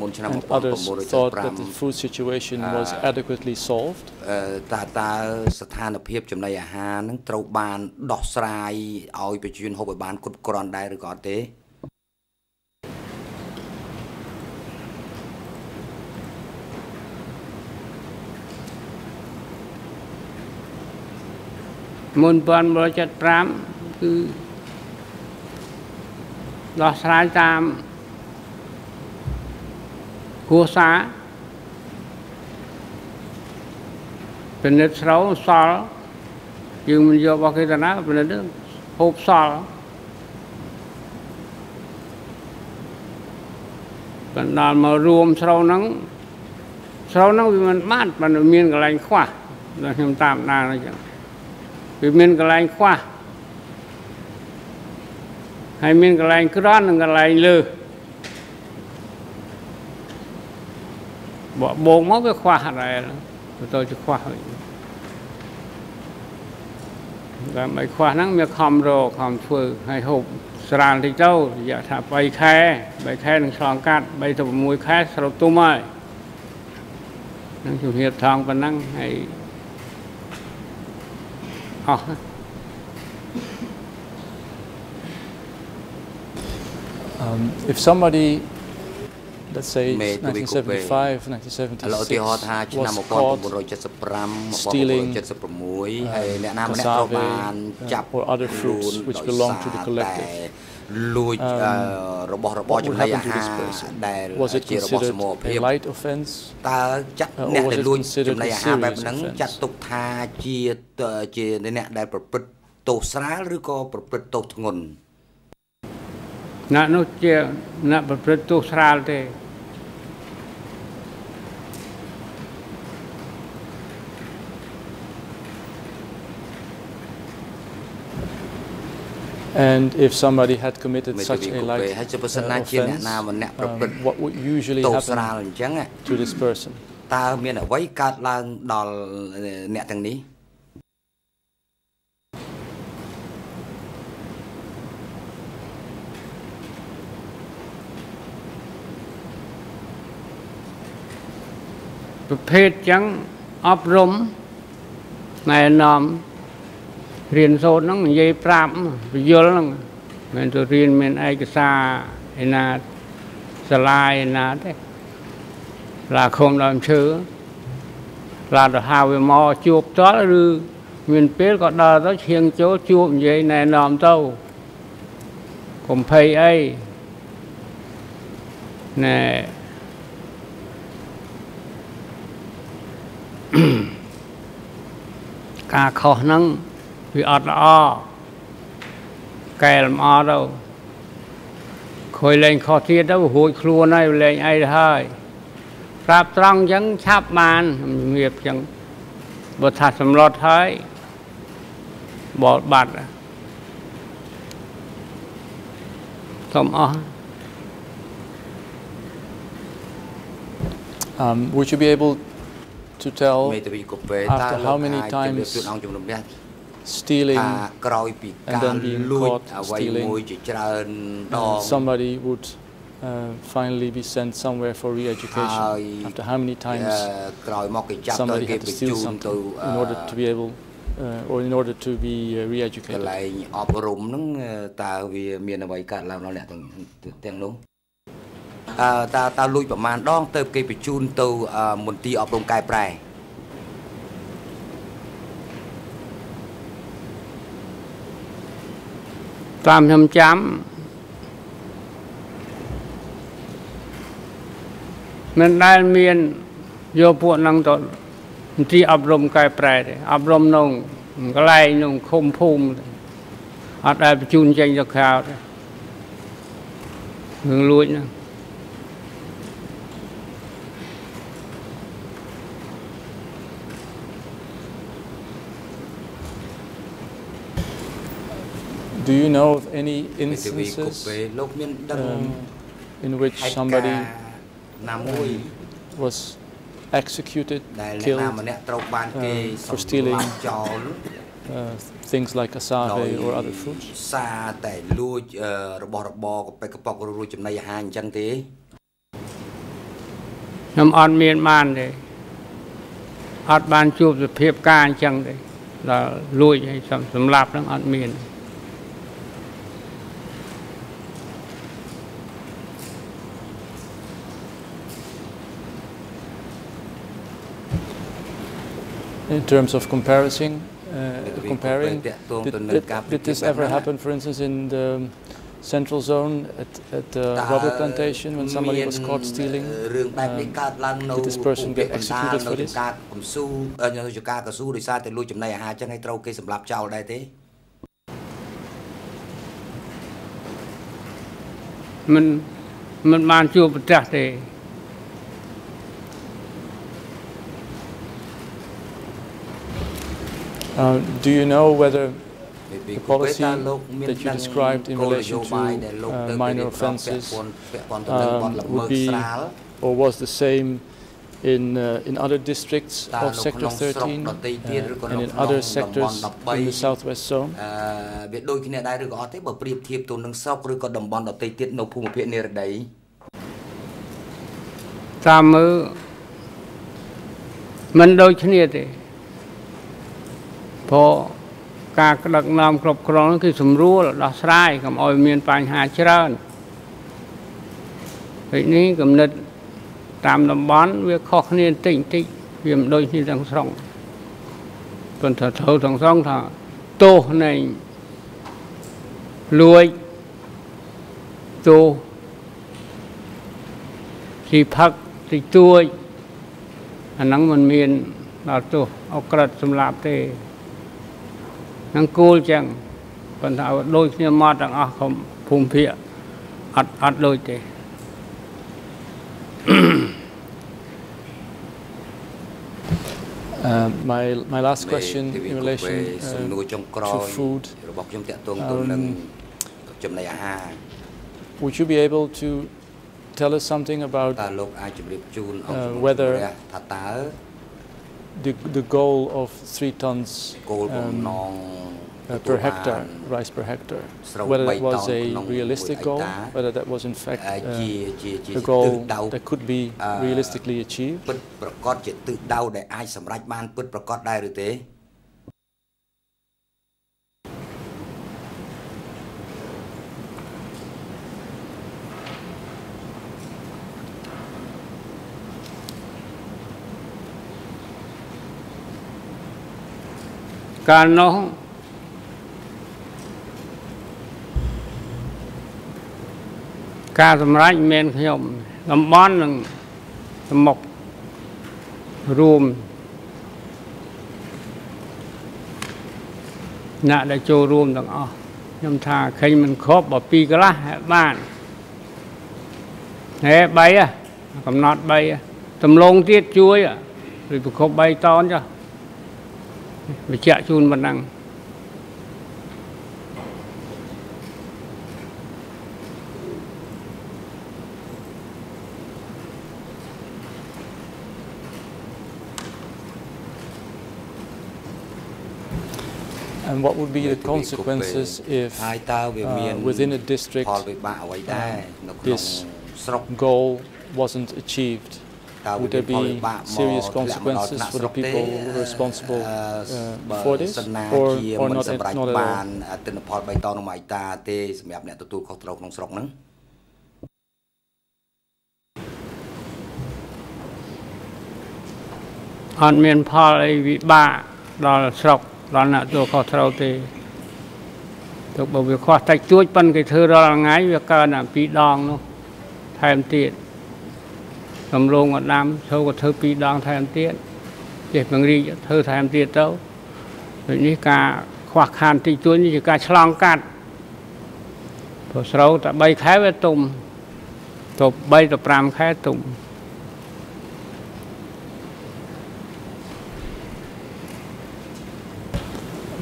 មុនឆ្នាំ and others thought that the 1975 food situation was uh, adequately solved? អឺតើតើស្ថានភាពចំណីអាហារនឹងត្រូវបានដោះស្រាយឲ្យប្រជាជនហូបឲ្យបានគ្រប់គ្រាន់ដែរឬក៏អត់ទេ មុន1975គឺដោះស្រាយតាម គ្រួសារពិនិត្យស្រូវសល់យើងមិនយករបស់គេទៅណាពិនិត្យទៅហូបសល់បណ្ដាលមករួមស្រូវហ្នឹងស្រូវហ្នឹងវាមិនបានបានមានកន្លែងខ្វះដល់ខ្ញុំតាមដានអញ្ចឹងវាមានកន្លែងខ្វះហើយមានកន្លែងក្រន់និងកន្លែងលើស បកបោកមកវាខ្វះដែរបន្តទៅខ្វះវិញដើម្បីខ្វះហ្នឹងវាខំរកខំធ្វើឲ្យហូបស្រាលតិចទៅរយៈថា3ខែ3ខែនឹងឆ្លងកាត់3ទៅ6ខែស្រុតទុំហើយនឹងជំរាបថងប៉ុណ្ណឹងហើយអស់ Um, if somebody, let's say May to be 1975, ឥឡូវឧទាហរណ៍ថា 1976, ឆ្នាំ was caught 1975 stealing, 1976ហើយអ្នកណាម្នាក់ត្រូវ cassave, បាន uh, ចាប់ or other fruits ខ្លួន which ដោយ belong to សារ the collective. តែលួច Um, អឺរបស់របរ what ចំណ would ីអា happen to ហា this រ person? ដែល Was it ជារបស់សមូហ considered ភាព a light offense? តើចាត់ Uh, or អ្នក was ដែល it លួច considered ចំណី a អាហារបែប serious ហ្នឹង offense? ចាត់ទុកថាជាតជាអ្នកដែលប្រព្រឹត្តទោសស្រាលឬក៏ប្រព្រឹត្តទោសធ្ងន់ អ្នកនោះជាអ្នកប្រព្រឹត្តទោសស្រាលទេ And if somebody had committed មេតា such វី a កូ light ពេហើយជាប្រសិន uh, ណាជាអ្នកណា offense, ម្នាក់ប្រព្រឹត្ត um, what would usually ទោសស្រាល happen អញ្ចឹង to this person? តើមានអ្វីកើតឡើងដល់អ្នកទាំងនេះ ប្រភេទចឹងអប់រំណែនាំរៀនសូត្រហ្នឹងនិយាយប្រាប់បញ្យលហ្នឹងមិនទៅរៀនមានឯកសារឯណាសាលាឯណាទេសាលាឃុំដើមឈើសាលាទៅហៅវាមកជួបតល់ឬមានពេលក៏ដើរទៅឈៀងចូលជួបនិយាយណែនាំទៅកុំភ័យអីណែ ការខុសហ្នឹងវាអត់ល្អកែលម្អទៅខុយលែងខុសទៀតទៅរួចខ្លួនហើយលែងអីទៅហើយប្រាប់ត្រង់អញ្ចឹងឆាប់បានជំរាបអញ្ចឹងបើថាសម្លុតហើយបលបាត់សូមអស់ Um, would you be able to tell after how many times stealing and then being caught stealing, and somebody would uh, finally be sent somewhere for re-education after how many times somebody had to steal something in order to be able uh, or in order to be uh, re-educated. តើវាមានអ្វីកើតឡើងដល់អ្នកទាំងទាំងនោះអឺតើតើលួចប្រមាណដង ទៅគេបញ្ជូនទៅអឺមន្ទីរអប់រំកែប្រែតាមខ្ញុំចាំមិនដែលមានយកពួកហ្នឹងទៅមន្ទីរអប់រំកែប្រែទេអប់រំក្នុងកន្លែងក្នុងឃុំភូមិទេអត់ដែលបញ្ជូនចេញទៅក្រៅទេរឿងលួចហ្នឹង Do you know of any មេធាវីគប់ instances ពេលលោកមានដឹង um, in which ហេតុការ somebody ណ៍ណាមួយ was executed, ដែលអ្នកណា killed, ម្នាក់ត្រូវបានគេ um, សម្ for stealing លាប់ចោល uh, things like ដោយ cassave or other fruits? សារតែលួចអឺរបស់របរកប៉ិកកប៉ុករួចចំណីអាហារអញ្ចឹងទេខ្ញុំអត់មានបានទេអត់បានជួបសភាពការអញ្ចឹងទេដល់លួចឲ្យសំសម្លាប់ហ្នឹងអត់មាន In terms of comparison, uh, Maybe comparing, compared to did, the did, gap did this between ever them, happen, for instance, in the central zone at, at the តើ rubber plantation when somebody was មាន caught stealing? រឿងបែបនេះ um, កើតឡើងនៅ did this person ភូមិ get ភាគកណ្ដាល executed នៅ for ច this? ង្ការកំស៊ូអឺនៅចង្ការកស៊ូដោយសារតែលួចចំណីអាហារចឹងឲ្យត្រូវគេសម្លាប់ចោលដែរទេ មិនមិនបានជួបប្រទះទេ Uh, do you know whether ពី The ពីគូពេ policy តើលោកមាន that you ដឹង described in គោលន relation យោបាយដែល to លោក uh, ទៅ minor រៀបរាប់ពាក់ offences ព័ន្ធពាក់ព័ន្ធទៅនឹងបទ um, ល្មើ would ស be ស្រាល or was the same in uh, in other districts តើ of នៅក្នុង Sector ស្រុក13ដទៃទៀតឬក៏ uh, នៅ and ក្នុង in តំ other បន់ sectors in the 13 southwest zone? អឺវាដូចគ្នាដែរឬក៏អត់ទេបើប្រៀបធៀបទៅនឹងស្រុកឬក៏តំបន់ដទៃទៀតនៅភូមិភាគនិរដីតាមមើលមិនដូចគ្នាទេ ព្រោះការដឹកនាំគ្រប់គ្រងហ្នឹងគឺស្រួលដោះស្រាយកុំឲ្យមានបញ្ហាច្រើនពេលនេះគំនិតតាមតំបន់វាខុសគ្នាបន្តិចបន្តិចវាមិនដូចគ្នាទាំងស្រុងប៉ុន្តែត្រូវទាំងស្រុងថាទោសនៃលួចទោសទីផឹកទីទួចអាហ្នឹងมันមានដល់ទោសអក្រិតសម្លាប់ទេហ្នឹងគូលចឹងប៉ុន្តែឲ្យដូចគ្នាមកទាំងអស់ខ្ញុំភូមិភាគអត់អត់ដូចទេ Uh, my my last មេ question ទេវី in គូពេ relation សំណួរ uh, ចុងក្រោ to យ food របស់ខ្ញុំតាក់ទងទៅនឹងចំណីអាហារ would you be able to tell us something about តើលោកអាចជម្រាបជូនអ Uh, ង្គម whether ព្រះថាតើ the the goal of three tons គោលបំណ um, ង uh, ទទួល per បាន hectare rice per hectare ស្រូវ whether 3 that was តោន a ក្នុង realistic 1 goal ហិកតា whether that was in fact អឺ uh, ជាជាជា the ទិស goal ដៅ that could be uh, realistically achieved កបជាទិសដៅដែលអាចសម្រេចបានពិតប្រកបដែរឬទេកាលនោះការសម្រេចមិនមែនខ្ញុំតំបន់នឹងសមុខរួមអ្នកដែលចូលរួមទាំងអស់ខ្ញុំថាឃើញមិនគ្រប់បើពីរកន្លះហើយបានហេ3ហ៎កំណត់3ហ៎ដំឡូងទៀតជួយហ៎ឬប្រគប់3តោនចុះ បញ្ជាក់ជូនប៉ុណ្ណឹង and what would be the មេធាវីគូពេ consequences if ហើយតើវាមាន uh, within a district ផលវិបាកអ្វីដែរនៅក្នុង this ស្រុក goal wasn't achieved តើវា Would មាន there ផល be វិបាកមក serious ធ្លាក់មកដល់ថ្ consequences នាក់ for ស្រុ the កទេ people who were responsible អឺ uh, បើ for this សិនណា or ជា or មិន not សម្រេច not at បាន all ទិន្នផលបៃតងនៅមួយតាទេសម្រាប់អ្នកទទួលខុសត្រូវក្នុងស្រុកហ្នឹង អត់មានផលអីវិបាកដល់ស្រុកដល់អ្នកទទួលខុសត្រូវទេទោះបើវាខ្វះតិចតួចប៉ុន្តែគេធ្វើរាល់ថ្ងៃវាកើនតែពីរដងនោះថែមទៀត កំឡុងក៏ដាំចូលក៏ធ្វើពីរដងថែមទៀតចេះពង្រីកធ្វើថែមទៀតទៅដូចនេះការខ្វះខានតិចតួចនេះជាការឆ្លងកាត់ព្រោះស្រូវតែ3ខែវាទុំទៅ3ទៅ5ខែទុំ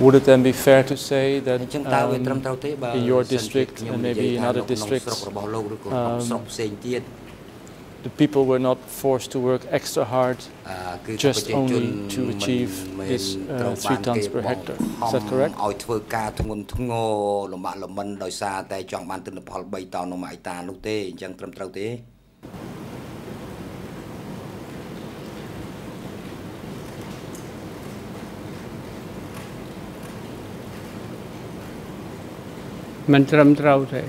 would it then be fair to say អ that ញ្ចឹងតើវាត្រឹម um, ត្រូវទេបើ in your សិនជា district ខ្ញុំ and និយាយ maybe in ថា other នៅក្នុងស្រុក districts របស់លោកឬក៏ក្នុង um, ស្រុកផ្សេងទៀត the people were not forced to work extra hard អឺគឺ just ប្រជាជន only to មិន achieve មិន this, uh, ត្រូវ three បាន tons គេ per បង្ hectare. ខំ Is that correct? ឲ្យធ្វើការធ្ងន់ធ្ងរលំបាកលំបិនដោយសារតែចង់បានទិន្នផល3តោននៅមួយហិកតានោះទេអញ្ចឹងត្រឹមត្រូវទេ មិនត្រឹមត្រូវទេ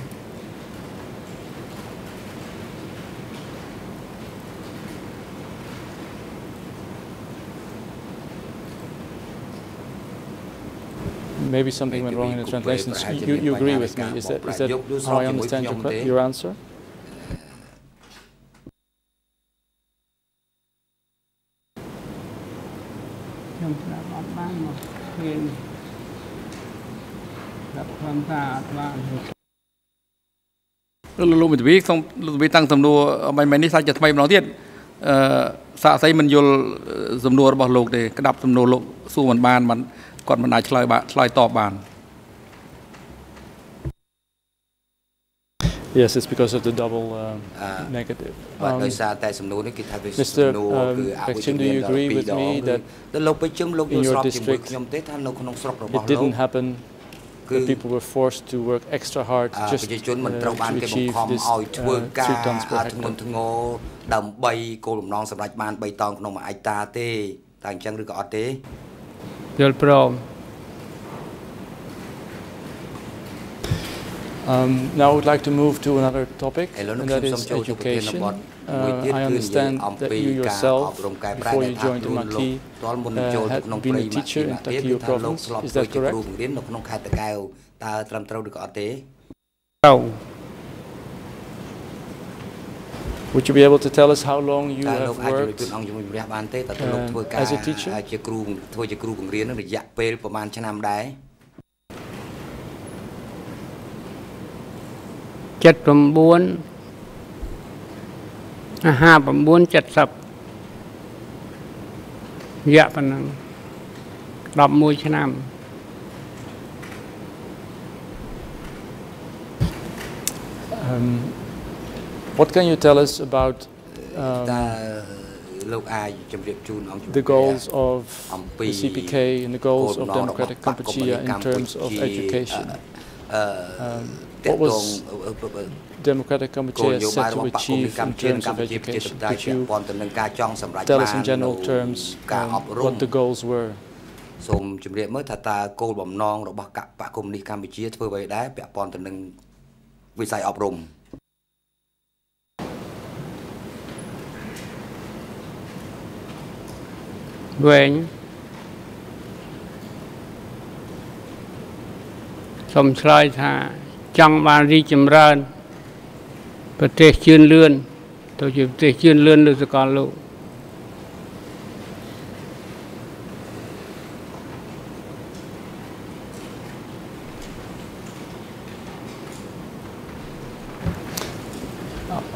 Maybe something went wrong in the translation. You, you agree with me? Is that, is that how I understand your, que- your answer? ខ្ញុំស្ដាប់អត់បានមកឃើញស្ដាប់ខ្លងថាអត់បានលោកមេធាវីសូមលោកមេធាវីតាំងសំណួរមិនមែននេះសាច់ជាថ្មីម្ដងទៀតអឺសាកសីមិនយល់សំណួររបស់លោកទេក្តាប់សំណួរលោកសួរមិនបានមិន គាត់មិនអាចឆ្លើយបានឆ្លើយតបបាន Yes, it's because of the double um, Ah. negative. បាទ Um, ដោយសារតែសំណួរនេះគេថាវា Mr. សំណួរ um, គឺអវិជ្ជ Bakchin, do មាន you ដល់ agree ពីរ with ដង me គឺ that ទៅលោកពេជ្រជឹមលោក in យល់ your ស្របជាមួយ district ខ្ញុំទេថានៅក្នុងស្រុករបស់ it លោក didn't happen Cứ- that people were forced to work extra hard អឺ just ប្រជាជនមិន uh, ត្រូវបាន to គេបង្ achieve ខំ this ឲ្យធ្វើ uh, ការ three tons per ធ្ងន់ hectare? ធ្ងរដើម្បីគោលបំណងសម្រេចបាន3តោនក្នុងមួយឯកតាទេតែអញ្ចឹងឬក៏អត់ទេ យល់ព្រម Um, now I would like to move to another topic, ឥឡូវនេះ and ខ្ញុំ that សូម is ចូលទៅប្រធាន education. បទមួយទៀត Uh, I គឺនិយាយ understand អំ that ពី you ការអ yourself, ប់រំកែប្រែ before ដែល you ថា joined ខ្លួន the លោក Maki, តលមុននឹងចូល uh, ទៅ had ក្នុង been ព្រៃ a ម៉ាក់ teacher ទី in ម៉ាក់ទៀត Takeo គឺថាលោក province. ធ្លាប់ Is ធ្វើ that ជាគ្រូ correct? បង្រៀននៅក្នុងខេត្តតាកែវតើត្រឹមត្រូវឬក៏អត់ទេ ត្រូវ Would you be able to tell us how long you តើលោក have អាចជម្រាប worked ជូនអង្គជំនុំជម្រះបានទេតើតើលោក um, ធ្វើការ as a teacher? ជាគ្រូធ្វើជាគ្រូបង្រៀននឹងរយៈពេលប្រហែលឆ្នាំដែរ79 59 70រយៈប៉ុណ្ណឹង11ឆ្នាំ Um, what can you tell us about តើ um, លោកអាចជម្រាបជូនអង្គជំនុំ the ជម្រះ goals ofអំពី the CPK and the goals គោល of បំណងរបស់ Democratic បកកុម្មុយ Kampuchea នី in terms of កម្ពុជា education? អឺ Um, តើ what តង was Democratic គោលន Kampuchea យោបាយ set រ to របស់បកកុម្មុយ achieve នីកម្ in ពុជានិង terms កម្ of ពុជាប្រជាធិប education? តេយ្យ Could ពាក់ you ព័ន្ធទៅនឹងការចង់សម្រេច tell បាន us in general នូវ terms ការអ um, ប់រំ what the goals were? សូមជម្រាបមើលថាតើគោលបំណងរបស់កបកកុម្មុយនីកម្ពុជាធ្វើអ្វីដែរពាក់ព័ន្ធទៅនឹងវិស័យអប់រំ វែងសូមឆ្លើយថាចង់បានរីកចម្រើន ប្រទេសជឿនលឿនទៅជាប្រទេសជឿនលឿនលើសកលលោក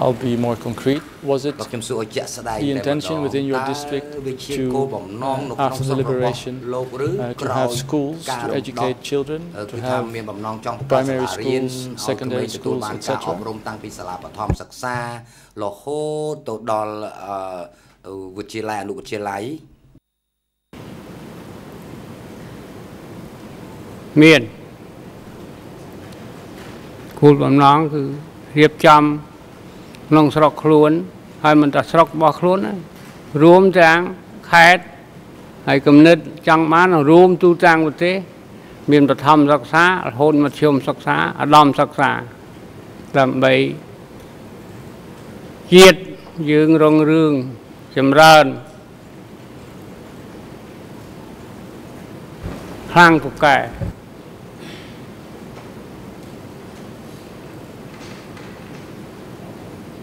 I'll be more concrete. Was it បើខ្ញុំសួរឲ្យជាក់ស្ដែង The តែម្ដង intention within your តើ district វាជា to, គោលបំណងនៅក្នុង after ស្រុ the ករបស់ liberation, លោកឬ uh, to ក្រោយ have schools ការ to រំដោះ educate children, អឺ to គឺថា have មានបំណងចង់បង្កើត primary សាលារៀន schools, ឲ្យ secondary ក្មេងទទួល schools, បាន etc. ការអប់រំតាំងពីសាលាបឋមសិក្សារហូតទៅដល់អឺវិទ្យាល័យអនុវិទ្យាល័យ មានគោលបំណងគឺរៀបចំ ក្នុងស្រុកខ្លួន ហើយមិនតែស្រុករបស់ខ្លួនណារួមទាំងខេត្តហើយគំនិតចង់បានរួមទូទាំងប្រទេសមានបឋមសិក្សារហូតមធ្យមសិក្សាឧត្តមសិក្សាដើម្បីជាតិយើងរុងរឿងចម្រើនខ្លាំងពូកែ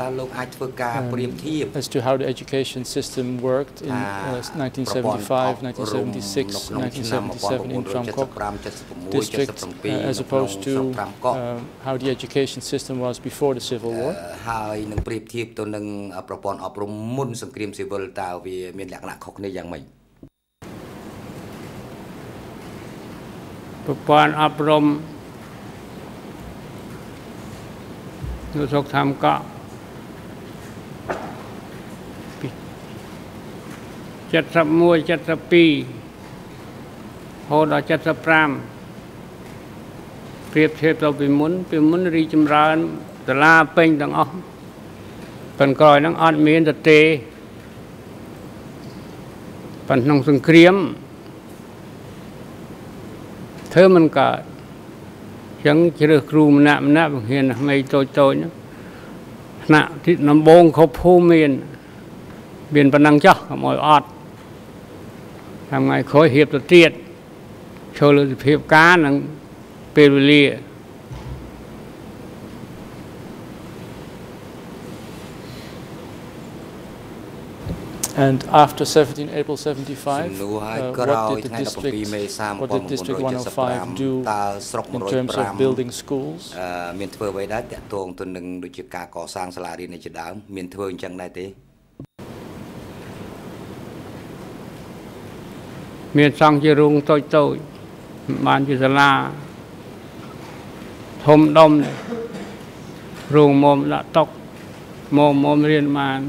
តើលោកអាចធ្វើការ um, ប្រៀបធៀប as to how the education system worked in ថា uh, ប្រព័ន្ធអប់រំ 1975, នៅក្នុងឆ្នាំ 1976, 1977 in Tramkok 1975 district, 76 uh, as 77 opposed នៅក្នុង to ស្រុកត្រាំកក់ um, how the education system was before the Civil War? អឺហើយនឹងប្រៀបធៀបទៅនឹងប្រព័ន្ធអប់រំមុនសង្គ្រាមស៊ីវិលតើវាមានលក្ខណៈខុសគ្នាយ៉ាងម៉េច ប្រព័ន្ធអប់រំនៅស្រុកធម្មកក់ 71 72ហូតដល់75ប្រៀបធៀបទៅពីមុនពីមុនរីកចម្រើនដុល្លារពេញទាំងអស់ប៉ុន្តែក្រោយហ្នឹងអត់មានទៅទេប៉ុន្តែក្នុងសង្គ្រាមធ្វើមិនកើតចឹងជ្រើសគ្រូម្នាក់ម្នាក់បង្រៀនក្មេងតូចតូចហ្នឹងថ្នាក់ទីដំបងគ្រប់ភូមិមាន មានប៉ុណ្ណឹងចោះកុំឲ្យអត់ ថ្ងៃក្រោយរៀបទៅទៀតចូលលើសភាពការនិងពេលវេលា And after 17 April 75, សំណួរហើយ uh, ក្រោ what យ did the ថ្ងៃ17មេ district, សា what did District 105 do តើស្រុក in terms of 105 building schools? អឺមានធ្វើអ្វីដែរតាក់ទងទៅនឹងដូចជាការកសាងសាលារៀននេះជាដើមមានធ្វើអញ្ចឹងដែរទេ មានសង់ជារូងតូចតូចបានជាសាលាធំដុំរូងមុំដាក់តុកមុំមុំរៀនបាន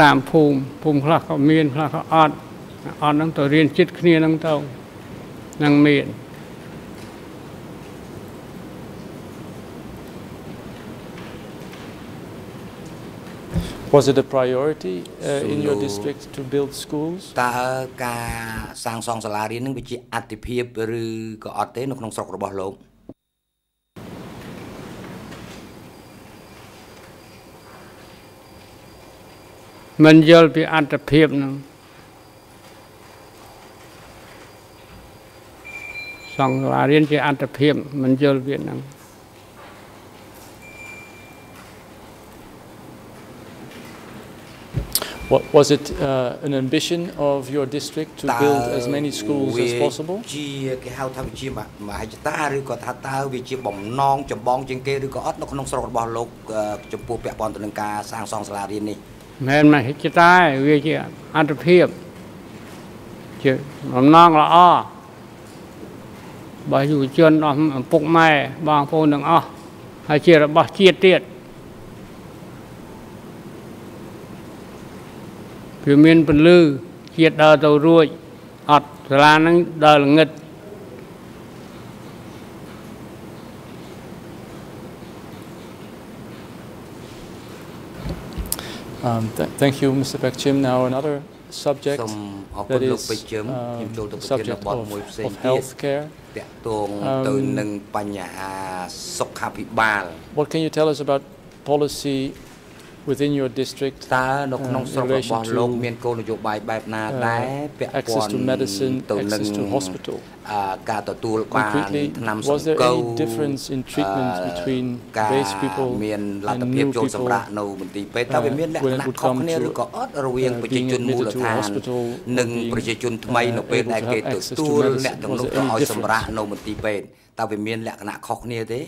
តាមភូមិភូមិខ្លះក៏មានខ្លះក៏អត់អត់ហ្នឹងទៅរៀនចិត្តគ្នាហ្នឹងទៅនឹងមាន Was it a priority uh, in your So- district to build schools? តើការសាងសង់សាលារៀននឹងវាជាអតិភិបឬក៏អត់ទេនៅក្នុងស្រុករបស់លោកមិនយល់ពីអត្តភាពហ្នឹងសង្ឃសាលារៀនជាអត្តភាពមិនយល់ពីហ្នឹង What, was it uh, an ambition of your district to តើ build as many schools as វា possible? ជាគេហៅថាវាជាមមហិច្ឆតាឬក៏ថាតើវាជាបំណងចម្បងជាងគេឬក៏អត់នៅក្នុងស្រុករបស់លោកអឺចំពោះពាក់ព័ន្ធទៅនឹងការសាងសង់សាលារៀននេះមិនមែនមហិច្ឆតាទេវាជាអត្តភាពជាបំណងល្អរបស់យុវជនអស់ឪពុកម៉ែបងប្អូនទាំងអស់ហើយជារបស់ជាតិទៀត វាមានពលឺជាតិដើរទៅរួចអត់សាលាហ្នឹងដើរល្ងឹត Um, th- thank you, Mr. Pak Chim. Now another subject សូមអរគុ that ណលោក is ពេជ្រជឹមខ្ញុំចូលទៅ um, ប្រធាន subject បទ of, មួយផ្សេង of ទៀត health care. តាក់ទងអឺទៅនឹងបញ្ហាសុខាភិបាល What can you tell us about policy within your district តើនៅក្នុង Uh, ស្រុក in រ relation របស់លោក to, មានគោលនយោបាយបែបណា uh, ដែរពាក់ព័ access ន្ធ to medicine, ទៅនឹង access to hospital? អឺការទទួលបាន Concretely, ថ្នាំស was ង្ there កូវ any difference in treatment អឺ between ការ base people មានលទ្ធ and ភាព new ចូលសម្រាប់ people នៅមន្ទីរពេទ្យតើវាមានលក្ខ when it ណៈ would ខុស come គ្នា to, ឬក៏អត់រវាង uh, ប្រជាជន being មូល admitted to ដ្ឋាន hospital or និង being, ប្រជាជនថ្មី uh, នៅពេល able ដែល to គេ have ទៅ access to ទួល medicine? អ្នកទាំងនោះ Was ទៅ there any ឲ្យសម្រាប់ difference? នៅមន្ទីរពេទ្យតើវាមានលក្ខណៈខុសគ្នាទេ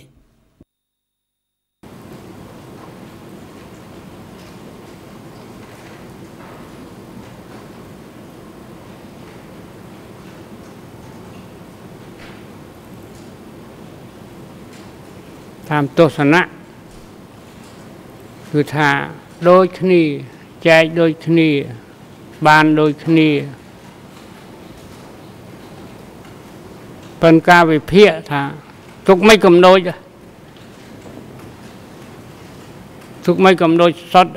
តាមទស្សនៈគឺថាដូចគ្នាចែកដូចគ្នា បានដូចគ្នាប៉ុន្តែការវិភាគថាទុកមិនកំណោចទុកមិនកំណោចសុទ្ធ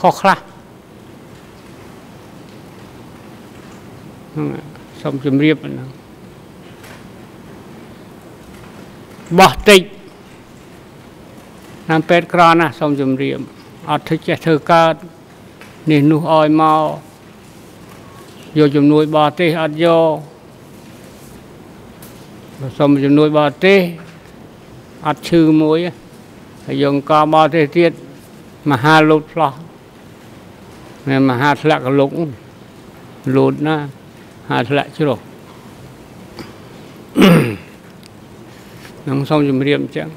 ខុសខ្លះហ្នឹងសូមជម្រាបប៉ុណ្ណឹងបោះតិច តាមពេទ្យក្រណាស់សូមជម្រាបអត់ធ្វើចេះធ្វើកើតនេះនោះឲ្យមកយកជំនួយបរទេសអត់យកសូមជំនួយបរទេសអត់ឈឺមួយហើយយកអង្គបរទេសទៀតមហាលូតផ្លោះមានមហាធ្លាក់កលុកលូតណាមហាធ្លាក់ជ្រុះនឹងសូមជម្រាបអញ្ចឹង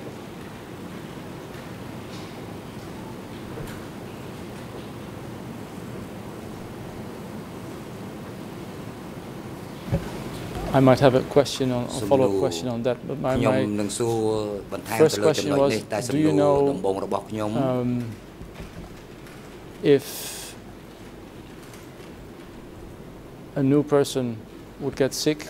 I might have a question on a follow-up question on that but my, my first question was do you know um, if a new person would get sick,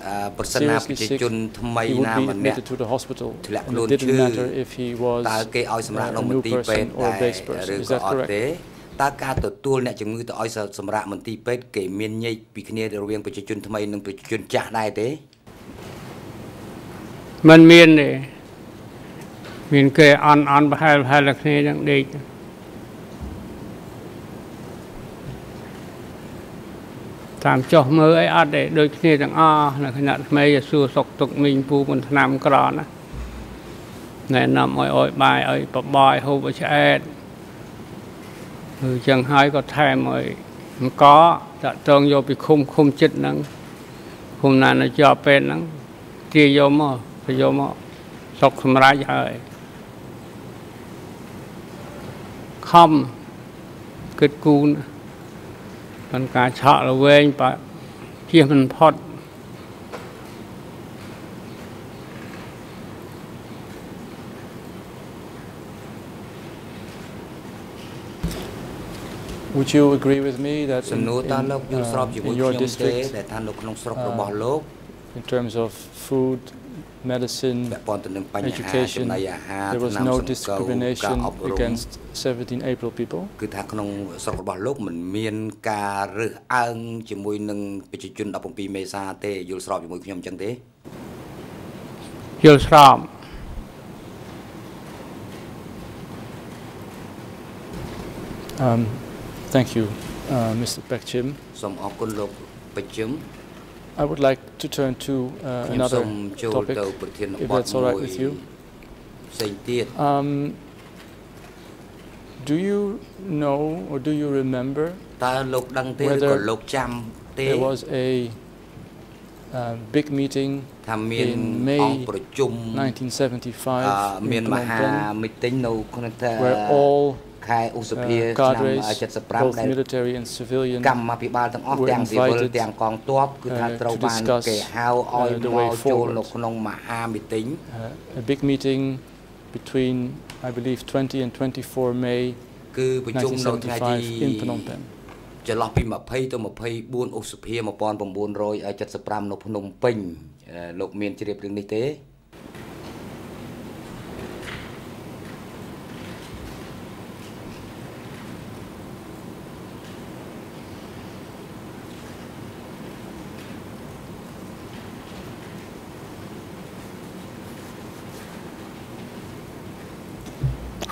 seriously sick, he would be admitted to the hospital. And it didn't matter if he was uh, a new person or a base person. Is that correct? ទេតើការទទួលអ្នកជំងឺទៅឲ្យសម្រាប់មន្ទីរពេទ្យគេមានញែកពីគ្នារវាងប្រជាជនថ្មីនិងប្រជាជនចាស់ដែរទេមិនមានទេមានគេអន់អន់ប្រហែលប្រហែលគ្នានឹងដេកតាមចុះមើលអីអត់ទេដូចគ្នាទាំងអស់នៅគណៈថ្មីសួរសុកទុកមីងពូមុនឆ្នាំក្រណាណែនាំឲ្យអោយបាយឲ្យបបយហូបឲ្យឆ្អែត គឺចឹងហើយក៏ថែមឲ្យអង្គតាក់តងយកពីឃុំឃុំចិត្តហ្នឹងឃុំណានៅជាប់ពេទ្យហ្នឹងទាយកមកទៅយកមកសុកសម្រាប់ហើយខំគិតគូនបានការឆក់ល្វែងបើជៀសមិនផុត Would you agree with me that សំ in, ណួរតើលោកយល់ស្រប in, ជាមួយ in ខ្ញុំ your ទេ district ដែលថានៅក្នុងស្រុករបស់លោក in terms of food, medicine, ពាក់ព័ន្ធទៅនឹងបញ្ហាចំណី education, អាហារ there was ថ្នាំ no សង្កូវការ discrimination អប់រំ against 17 April people? គឺថាក្នុងស្រុករបស់លោកមិនមានការរើសអើងជាមួយនឹងប្រជាជន17មេសាទេយល់ស្របជាមួយខ្ញុំអញ្ចឹងទេយល់ស្រប Um, thank you, uh, Mr. Pekchim. សូមអរគុណលោកបច្ចុប្បន្ន I would like to turn to uh, ខ្ញុំសូ another មចូល topic, ទៅប្រធាន if បទ that's all មួយ right with you. ផ្សេងទៀត Um, do you know or do you remember តើលោកដឹងទេឬ Whether ក៏លោកចាំទេ there was a uh, big meeting ថាមាន in May អង្គប្រជុំអឺ 1975 មាន in ម Phnom ហា Penh, មីតិងនៅក្នុងថា where all ខែឧសភា uh, ឆ្នាំ cadres, 75 both ដែល military and civilian, កម្មាភិបាលទាំងអស់ were ទាំងស៊ីវិល invited, ទាំងកងទ័ពគឺថា uh, ត្រូវ to បាន discuss, គេហៅឲ្យ uh, the ម way កចូល forward. នៅក្នុងមហាមីតិង uh, a big meeting between, I believe, 20 and 24 May គឺប្រជុំនៅថ្ងៃទី1975 in Phnom Penh. ចន្លោះពី20ទៅ24ឧសភា1975នៅភ្នំពេញអឺលោកមានជ្រាបរឿងនេះទេ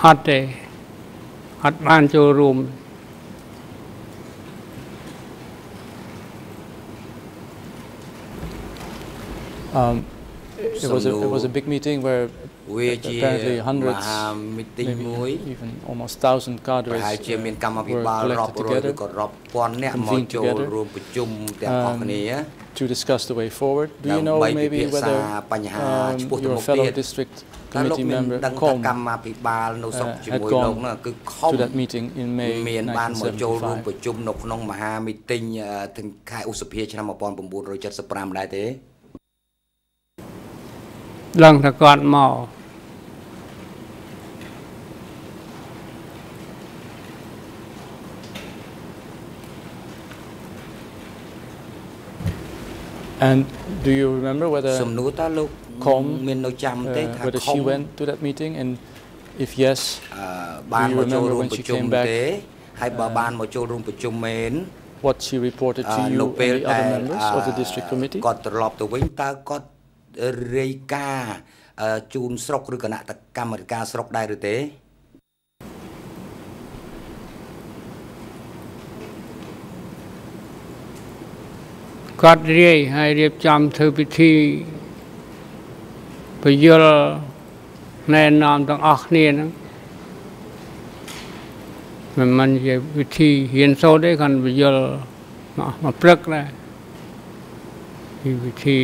hot day, room. Um, it, was a, it was a big meeting where apparently hundreds, maybe even almost thousand cadres uh, were collected together, convened together um, to discuss the way forward. Do you know maybe whether um, your fellow district តើលោក committee មាន member ដឹងថា Kom កម្មាភិបាលនៅស្រុក uh, ជាមួយ had លោក gone នោះគឺខំ to that meeting in May មានបានមកចូលរួមប្រ 1975? ជុំនៅក្នុងមហាមីតិងអឺទាំងខែឧសភាឆ្នាំ1975ដែរទេដឹងថាគាត់មក And do you remember whether សំណួរតើលោក ខំមាននៅចាំទេ uh, ថា whether ខំ she went to that meeting and if yes អឺបាន Do you មកចូល remember រួម when ប្រ she ជុំ came back? ទេហើយបើបានមកចូលរួមប្រជុំមែន what she reported អឺ to នៅ you ពេល and the ដែល other members of the district អឺ committee គាត់ត្រឡប់ទៅវិញតើគាត់រាយការណ៍អឺជូនស្រុកឬគណៈកម្មការស្រុកដែរឬទេ គាត់រាយហើយរៀបចំធ្វើពិធី ពយល់ណែនាំទាំងអស់គ្នាហ្នឹងមិនមិនជាវិធីរៀនសូត្រទេគាត់ពយល់មកមកព្រឹកដែរពីវិធី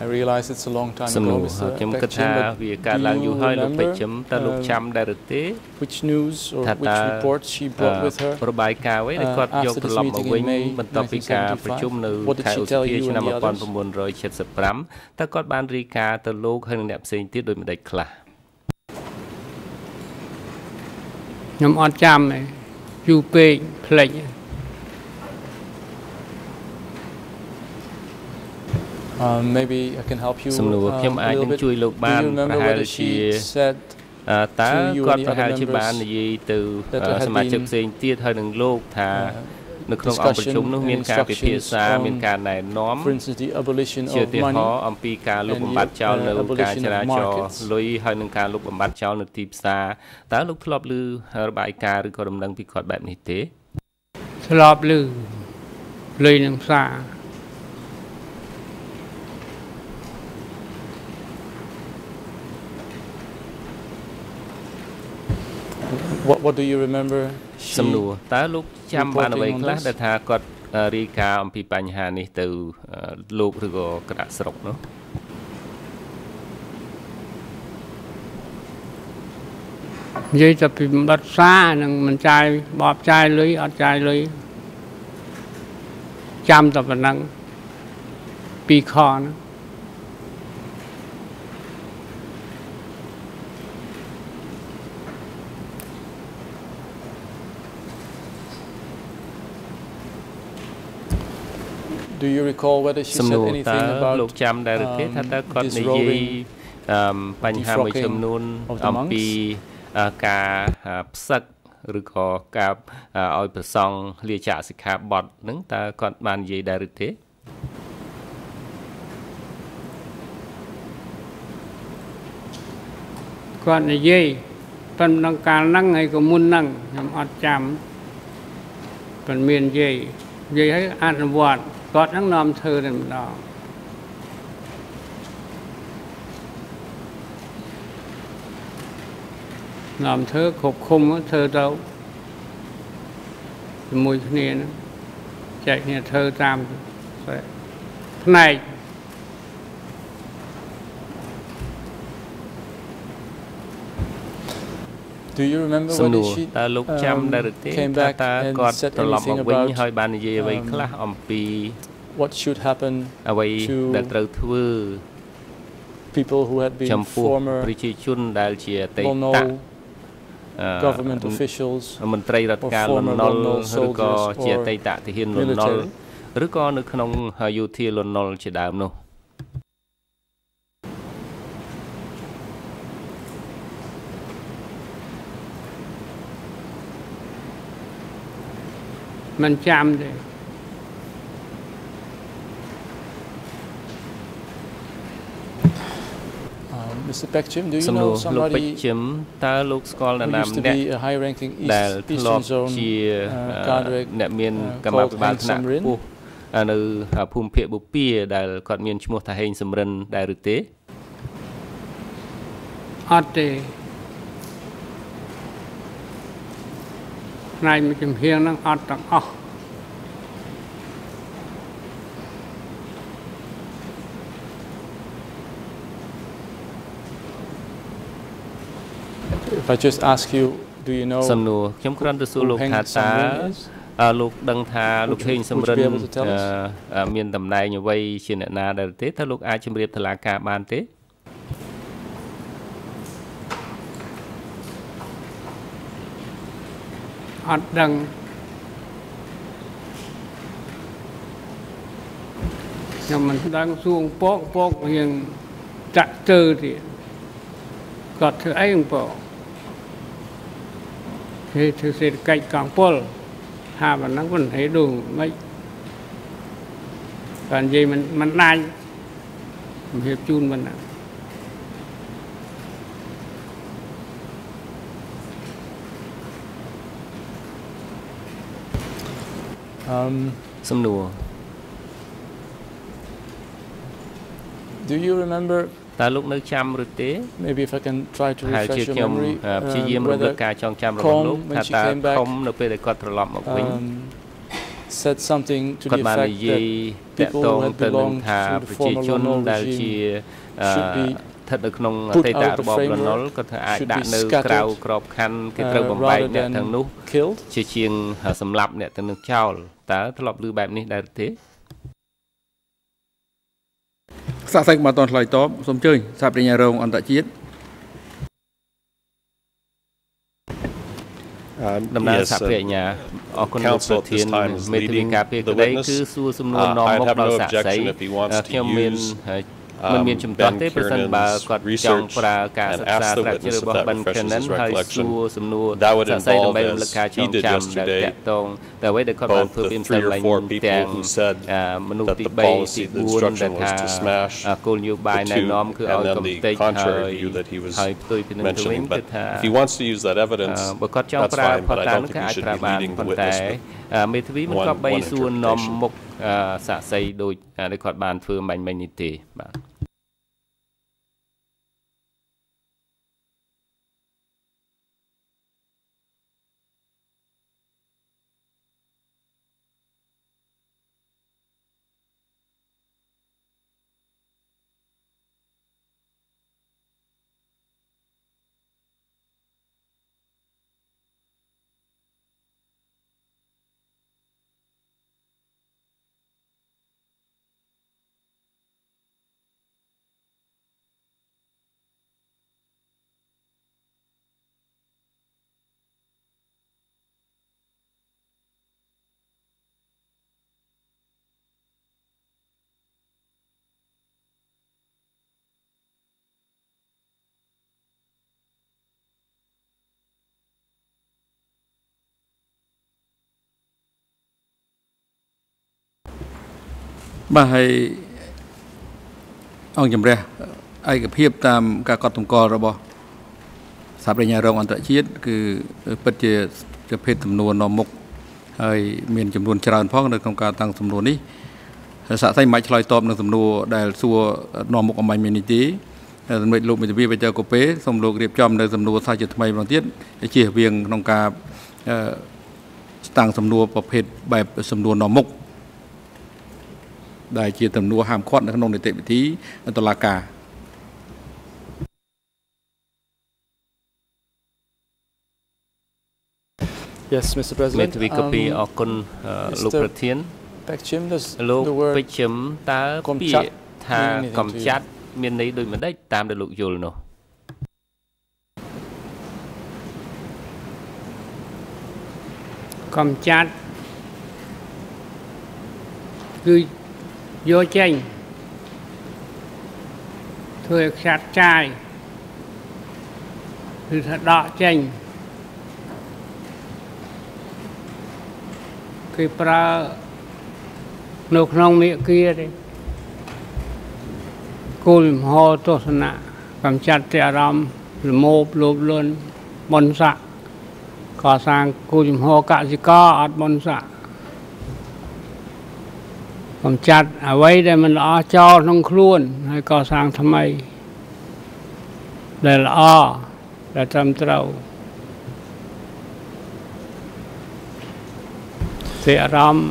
I realize it's a long time សំណួ ago រ Mr. ខ្ញុំគិត Pekchim, ថា but វាកើត do ឡើងយូរ you ហើយលោកពេជ្រ remember, ជឹមតើលោក um, ចាំដែរឬទេ which news or ថា which តើ reports she brought with her របាយការណ៍អ្វីដែល uh, គាត់យក after ត្រ this ឡប់មក meeting វិញ in May បន្ទាប់ពីការប្រជុំនៅ What did ខែ she ឧស tell ភា you and ឆ្នាំ the others? 1975តើគាត់បានរាយការណ៍ទៅលោកហើយនិងអ្នកផ្សេងទៀតដោយម្ដេចខ្លះខ្ញុំអត់ចាំទេយូរពេកភ្លេច maybe I can help you សំណួរ um, ខ្ញុំ a អាច little នឹង bit. ជួយលោក Do បាន you ប្រ remember ហែល whether ជា she said អឺតើ to you and គាត់ the ប្រហែល other ជាបាន members និយាយទៅ that អឺ there had សមាជិក been, ផ្សេងទៀតហើយនឹងលោកថា uh, នៅក្នុងអង្គប្រជុំនោះមានការពិភាក្សាមានការណែនាំ for instance the abolition ជា of ទីហោ money អំពីការលុបបំបាត់ចោលនៅការចរាចរណ៍លុយហើយនឹងការលុបបំបាត់ចោលនៅទីផ្សារតើលោកធ្លាប់ឮរបាយការណ៍ឬក៏ដំណឹងពីគាត់បែបនេះទេធ្លាប់ឮលុយនឹងផ្សារ What what do you remember សំណួរតើលោកចាំបានអ្វីខ្លះដែលថាគាត់រាយការណ៍អំពីបញ្ហានេះទៅលោកឬក៏គណៈស្រុកនោះនិយាយតែពីបិទផ្សារនឹងមិនចាយបបចាយលុយអត់ចាយលុយចាំតែប៉ុណ្ណឹងពីខហ្នឹង Do you recall whether she said anything about លោកចាំដែរឬទេថាតើគាត់និយាយបញ្ហាមួយចំនួនអំពីការផ្សឹកឬក៏ការឲ្យប្រសង់លាចាកសិក្ខាបទនឹងតើគាត់បាននិយាយដែរឬទេ គាត់និយាយប៉ុន្តែកាលហ្នឹងហើយក៏មុនហ្នឹងខ្ញុំអត់ចាំប៉ុន្មាននិយាយនិយាយឲ្យអនុវត្ត គាត់នឹងនាំធ្វើតែម្ដងនាំធ្វើគ្រប់ឃុំធ្វើទៅជាមួយគ្នានឹងចែកគ្នាធ្វើតាមផ្នែក Do you remember សំណួរតើលោកចាំដែរឬទេថាតើគាត់ត្រឡប់មកវិញហើយបាននិយាយអ្វីខ្លះអំពី what should happen អ្វីដែលត្រូវធ្វើ people who had been ចំពោះ former ប្រជាជនដែលជាអតីត government officials មន្ត្រីរដ្ឋការលន់នល់ឬក៏ជាអតីតទាហានលន់នល់ឬក៏នៅក្នុងយោធាលន់នល់ជាដើមនោះ មិនចាំទេ Mr. Pekchim, do you know somebody លោកពេជ្ជឹមតើលោកស្គាល់នរណាម្នាក់ដែលធ្លាប់ជាអ្នកមានកម្មវិបាលថ្នាក់ខ្ពស់នៅភូមិភាគបុពាដែលគាត់មានឈ្មោះថាហេងសំរិនដែរឬទេអត់ទេ ផ្នែកមួយចំហៀងហ្នឹងអត់ទាំងអស់ If I just ask you do you know សំណួរខ្ញុំគ្រាន់តែសួរលោកថាតើលោកដឹងថាលោកហេងសំរិនមានតំណែងអ្វីជាអ្នកណាដែរទេតើលោកអាចជម្រាបតឡាការបានទេ អត់ដឹងខ្ញុំមិនដឹងសួងពកពករៀងចាក់ទៅទៀតគាត់ធ្វើអីពកធ្វើធ្វើសេដ្ឋកិច្ច um សំណួរ Do you remember តើលោកនៅចាំឬទេ Maybe if I can try to refresh your memory ព្យាយាមរំលឹកការចងចាំរបស់លោកថាតើខំនៅពេលដែលគាត់ត្រឡប់មកវិញ said something to the effect that people who had belonged to the former Lono regime should be ស្ថិតនៅក្នុងអតីតរបបរណុលគាត់ថាអាចដាក់នៅក្រៅក្របខ័ណ្ឌគេត្រូវបំបែកអ្នកទាំងនោះជាជាងសម្លាប់អ្នកទាំងនោះចោលតើធ្លាប់ឮបែបនេះដែរទេសាកសែងមកតនឆ្លើយតបសូមអញ្ជើញសាប្រញ្ញារងអន្តរជាតិដំណើរសហប្រញ្ញាអរគុណលោកប្រធានមេធាវីការពារក្តីគឺសួរសំណួរនាំមុខដល់សាកសីខ្ញុំមាន មិនមានជំទាស់ទេប្រសិនបើគាត់ចង់ប្រើការសិក្សាស្រាវជ្រាវរបស់ Ben Cannon ហើយសួរសំណួរសរសេរដើម្បីរំលឹកការចងចាំដែលតាក់ទងតែអ្វីដែលគាត់បានធ្វើពីម្សិលមិញទាំងមនុស្សទី3ទី4ដែលថាគោលនយោបាយណែនាំគឺឲ្យកំទេចហើយហើយផ្ទុយពីនឹងទៅវិញគឺថាបើគាត់ចង់ប្រើផតតានោះគឺអាចប្រើបានប៉ុន្តែមេធាវីមិនក៏បីសួរនាំមុខសាក់សីដូចដែលគាត់បានធ្វើមិញមិញនេះទេបាទ បាទហើយអង្គជំរះឯកភាពតាមការកត់សម្គាល់របស់សាប្រញ្ញារងអន្តរជាតិគឺពិតជាជាភេទចំនួននៅមុខហើយមានចំនួនច្រើនផងនៅក្នុងការតាំងសំណួរនេះសាក់សៃមិនឆ្លើយតបនឹងសំណួរដែលសួរនាំមុខអមាញ់មាននេះទេសម្ដេចលោកមេធាវីបច្ចុប្បន្នកូពេសូមលោករៀបចំនៅសំណួរសាជាថ្មីម្ដងទៀតជៀសវាងក្នុងការស្តាំងសំណួរប្រភេទបែបសំណួរនាំមុខ ដែលជាទំនួលហាមឃាត់នៅក្នុងនីតិវិធីតុលាការ Yes Mr President មេធាវីកពីអរគុណលោកប្រធានលោកពេជ្ជឹមតើពាក្យថាកំចាត់មានន័យដូចម្ដេចតាមដែលលោកយល់នោះកំចាត់គឺ យកចេញធ្វើឲ្យខ្ចាត់ចាយគឺថាដកចេញគេប្រើនៅក្នុងមេគាទេគោលមហោទស្សនៈកំចាត់តែអារម្មណ៍លមោបលោភលន់បនស័កកសាងគោលមហោកសិករអត់បនស័ក កំចាត់អ្វីដែលមិនល្អចោលក្នុងខ្លួន ហើយកសាងថ្មី ដែលល្អដែលត្រឹមត្រូវសេអារម្មណ៍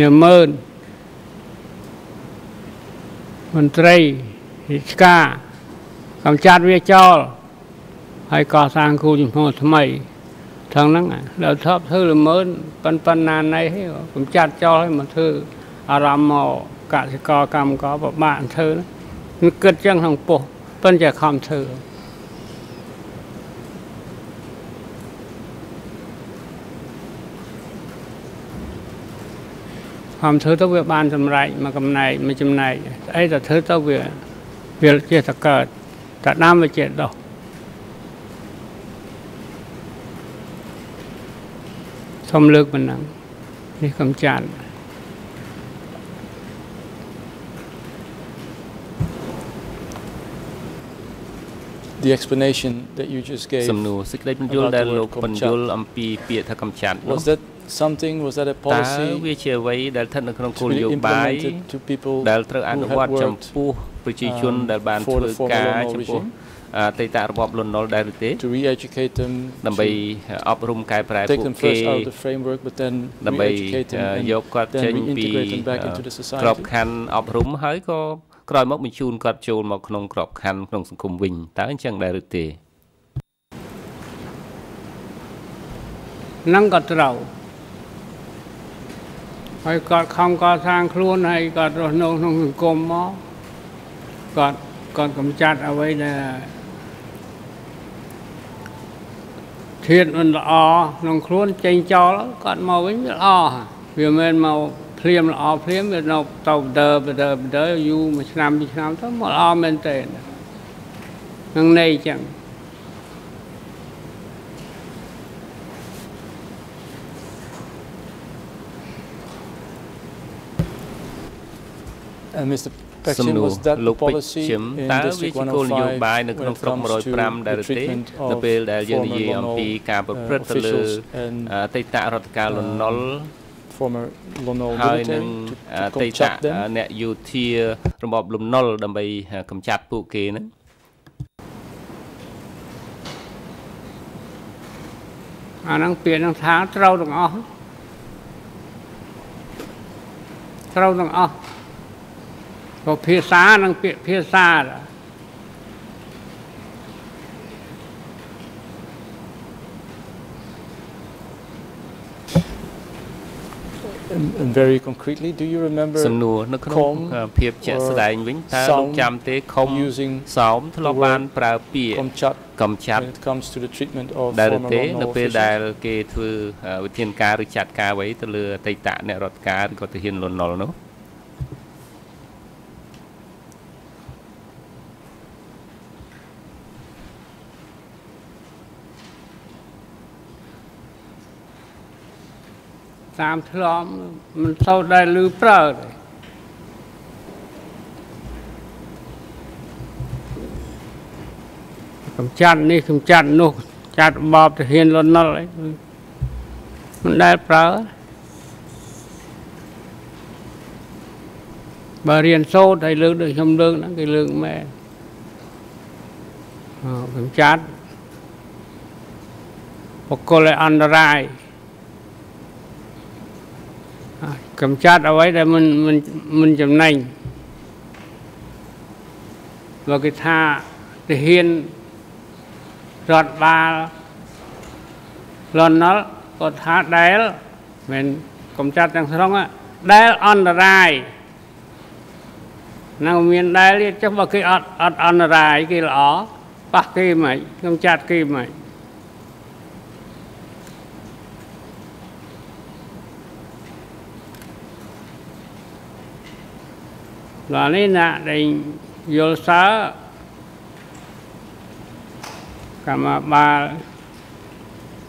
ញើមើនមន្ត្រីរាជការកំចាត់វាចោលហើយកសាងគូជំហរថ្មី ថងហ្នឹងដល់ថប់ធ្វើល្មើនប៉ុនប៉ុណ្ណាណៃកំចាត់ចោលឲ្យមកធ្វើអារម្មណ៍មកកសិករកម្មករពិបាកធ្វើហ្នឹងគិតចឹងក្នុងពោះប៉ុន្តែខំធ្វើខំធ្វើទៅវាបានសម្រេចមកកំណែកមួយចំណែកអីទៅធ្វើទៅវាវាជាតកើតតែដាំវាជាដោះ không lược mình nặng đi không chán The explanation that you just gave សំណួរសេចក្តីបញ្យល់ដែលលោកបញ្យល់អំពីពាក្យថាកំចាត់នោះ Was that something was that a policy តើវាជាអ្វីដែលស្ថិតនៅក្នុងគោលនយោបាយដែលត្រូវអនុវត្តចំពោះប្រជាជនដែលបានធ្វើការចំពោះ អតីតរបបលន់នល់ដែរឬទេ to re-educate them ដើម្បីអប់រំកែប្រែពួកគេដើម្បីយកគាត់ចេញពីក្របខ័ណ្ឌអប់រំហើយក៏ក្រោយមកបញ្ជូនគាត់ចូលមកក្នុងក្របខ័ណ្ឌក្នុងសង្គមវិញតើអញ្ចឹងដែរឬទេនឹងក៏ត្រូវហើយគាត់ខំកសាងខ្លួនហើយគាត់រស់នៅក្នុងសង្គមមកគាត់គាត់កំចាត់អ្វីដែល ធាតមិនល្អក្នុងខ្លួនចេញចោលគាត់មកវិញវាល្អវាមិនមកផ្ភ្លាមល្អភ្លាមវានៅទៅដើបដើបដើយូរមួយឆ្នាំពីរឆ្នាំទៅមកល្អមែនតើនឹងន័យចឹង Mr. សំណួរលោកពេជ្រឈឹមតើវាជាគោលនយោបាយនៅក្នុងស្រុក105ដែរទេនៅពេលដែលយើងនិយាយអំពីការប្រព្រឹត្តទៅលើអតីតរដ្ឋការលន់នល់ former លន់នល់ហើយនឹងអតីតអ្នកយោធារបបលន់នល់ដើម្បីកម្ចាត់ពួកគេហ្នឹងអាហ្នឹងពាក្យហ្នឹងថាត្រូវទាំងអស់ត្រូវទាំងអស់ ព្រោះភាសានិងពាក្យភាសា and very concretely do you remember សំណួរនៅក្នុងភាពជាក់ស្ដែងវិញតើលោកចាំទេខំសោមធ្លាប់បានប្រើពាក្យកំចាត់កំចាត់ when it comes to the treatment of ដែលទេនៅពេលដែលគេធ្វើវិធានការឬចាត់ការអ្វីទៅលើអតីតអ្នករដ្ឋការឬក៏ទាហានលន់នល់នោះ តាមធ្លាប់មិនសូវដែលលឺប្រើទេកំចាត់នេះកំចាត់នោះចាត់បបទៅហ៊ានលន់នល់អីមិនដែលប្រើបើរៀនសូត្រហើយលើកដូចខ្ញុំលើកហ្នឹងគេលើកមែនកំចាត់បកគលអន្តរាយ កម្ចាត់អ្វីដែលមិនមិនមិនចំណេញបើគេថាទាហានរដ្ឋបាលលន់ណល់ក៏ថាដែលមិនកំចាត់ទាំងស្រុងដែលអន្តរាយនៅមានដែលចុះបើគេអត់អត់អន្តរាយគេល្អប៉ះគេមិនកំចាត់គេមិន ដល់នេះណាដែលយល់សើកម្មបាល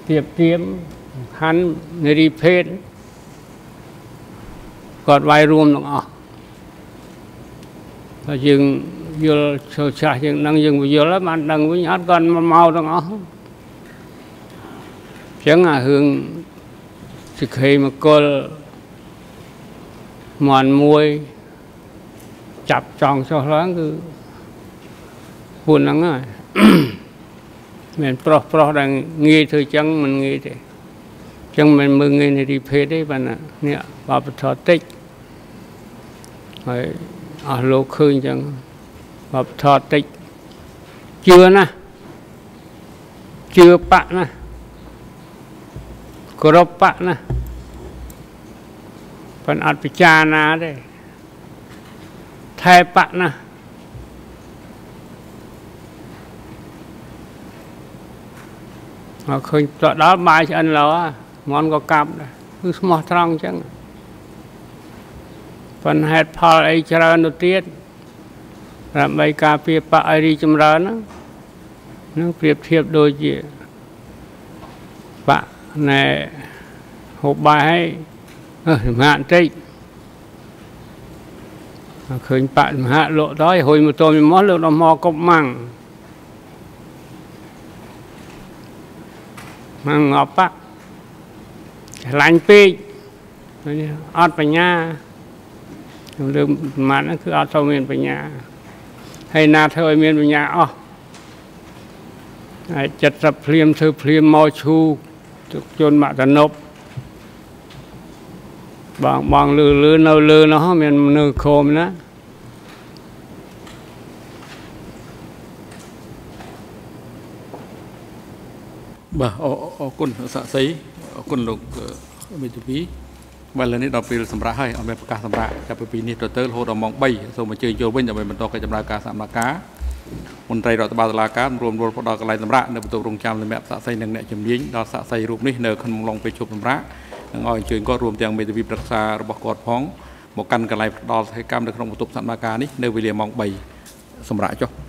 ទៀបទៀមខណ្ឌនារីភេទគាត់វាយរួមទាំងអស់តែយើងយល់ចូលចាស់យើងដឹងយើងយល់ហើយបានដឹងវិញអត់គាត់មកមកទាំងអស់អញ្ចឹងអារឿងសិក្ខេមកុលមន់មួយ ចាប់ចង់ចុះឡើងគឺពួកហ្នឹងហើយមានប្រុសប្រុសដែលងាយធ្វើចឹងមិនងាយទេចឹងមិនមើងងាយនារីភេទទេបាទនេះបបធតិចហើយអស់លោកឃើញចឹងបបធតិចជឿណាជឿបៈណាគោរពបៈណាប៉ុន្តែអត់ពិចារណាទេ ថែបៈណាមកឃើញទៅដល់បាយឆ្អិនលោមន់ក៏កាប់ដែរគឺស្មោះត្រង់អញ្ចឹងប៉ុន្តែហេតុផលអីច្រើនទៅទៀតដើម្បីការពារបៈឲ្យរីចម្រើនហ្នឹងនឹងប្រៀបធៀបដូចជាបៈណែហូបបាយឲ្យអឺសម្រាប់បន្តិច ឃើញបមហាលក់ដល់ហុយម៉ូតូមកលើកដល់មកកប់ម៉ាំងម៉ាំងងប់បឆ្លាញ់ពេកអត់បញ្ញាខ្ញុំលើកប្រមាណហ្នឹងគឺអត់ទៅមានបញ្ញាហើយណាធ្វើឲ្យមានបញ្ញាអស់ហើយចិត្តសភ្លាមធ្វើភ្លាមមកឈូទុកជន់មកតនប់ បងបងលឺលឺនៅលឺនោះមានមនុស្សខមណាបាទអរគុណសាក់សីអរគុណលោកមេធាវីបាទឥឡូវនេះដល់ពេលសម្រាប់ហើយអមប្រកាសសម្រាប់ចាប់ពីនេះទៅទៅរហូតដល់ម៉ោង3សូមអញ្ជើញចូលវិញដើម្បីបន្តកិច្ចដំណើរការសកម្មការមន្ត្រីរដ្ឋបាលតុលាការរួមរួមផ្ដល់កន្លែងសម្រាប់នៅបន្ទប់រងចាំសម្រាប់សាក់សីនិងអ្នកជំនាញដល់សាក់សីរូបនេះនៅក្នុងឡុងពេលជប់សម្រាប់ នឹងឲ្យអញ្ជើញគាត់រួមទាំងមេធាវីប្រឹក្សារបស់គាត់ផងមកកាន់កន្លែងផ្ដល់សកម្មនៅក្នុងបន្ទប់សមាការនេះនៅវេលាម៉ោង3សម្រាប់ចុះ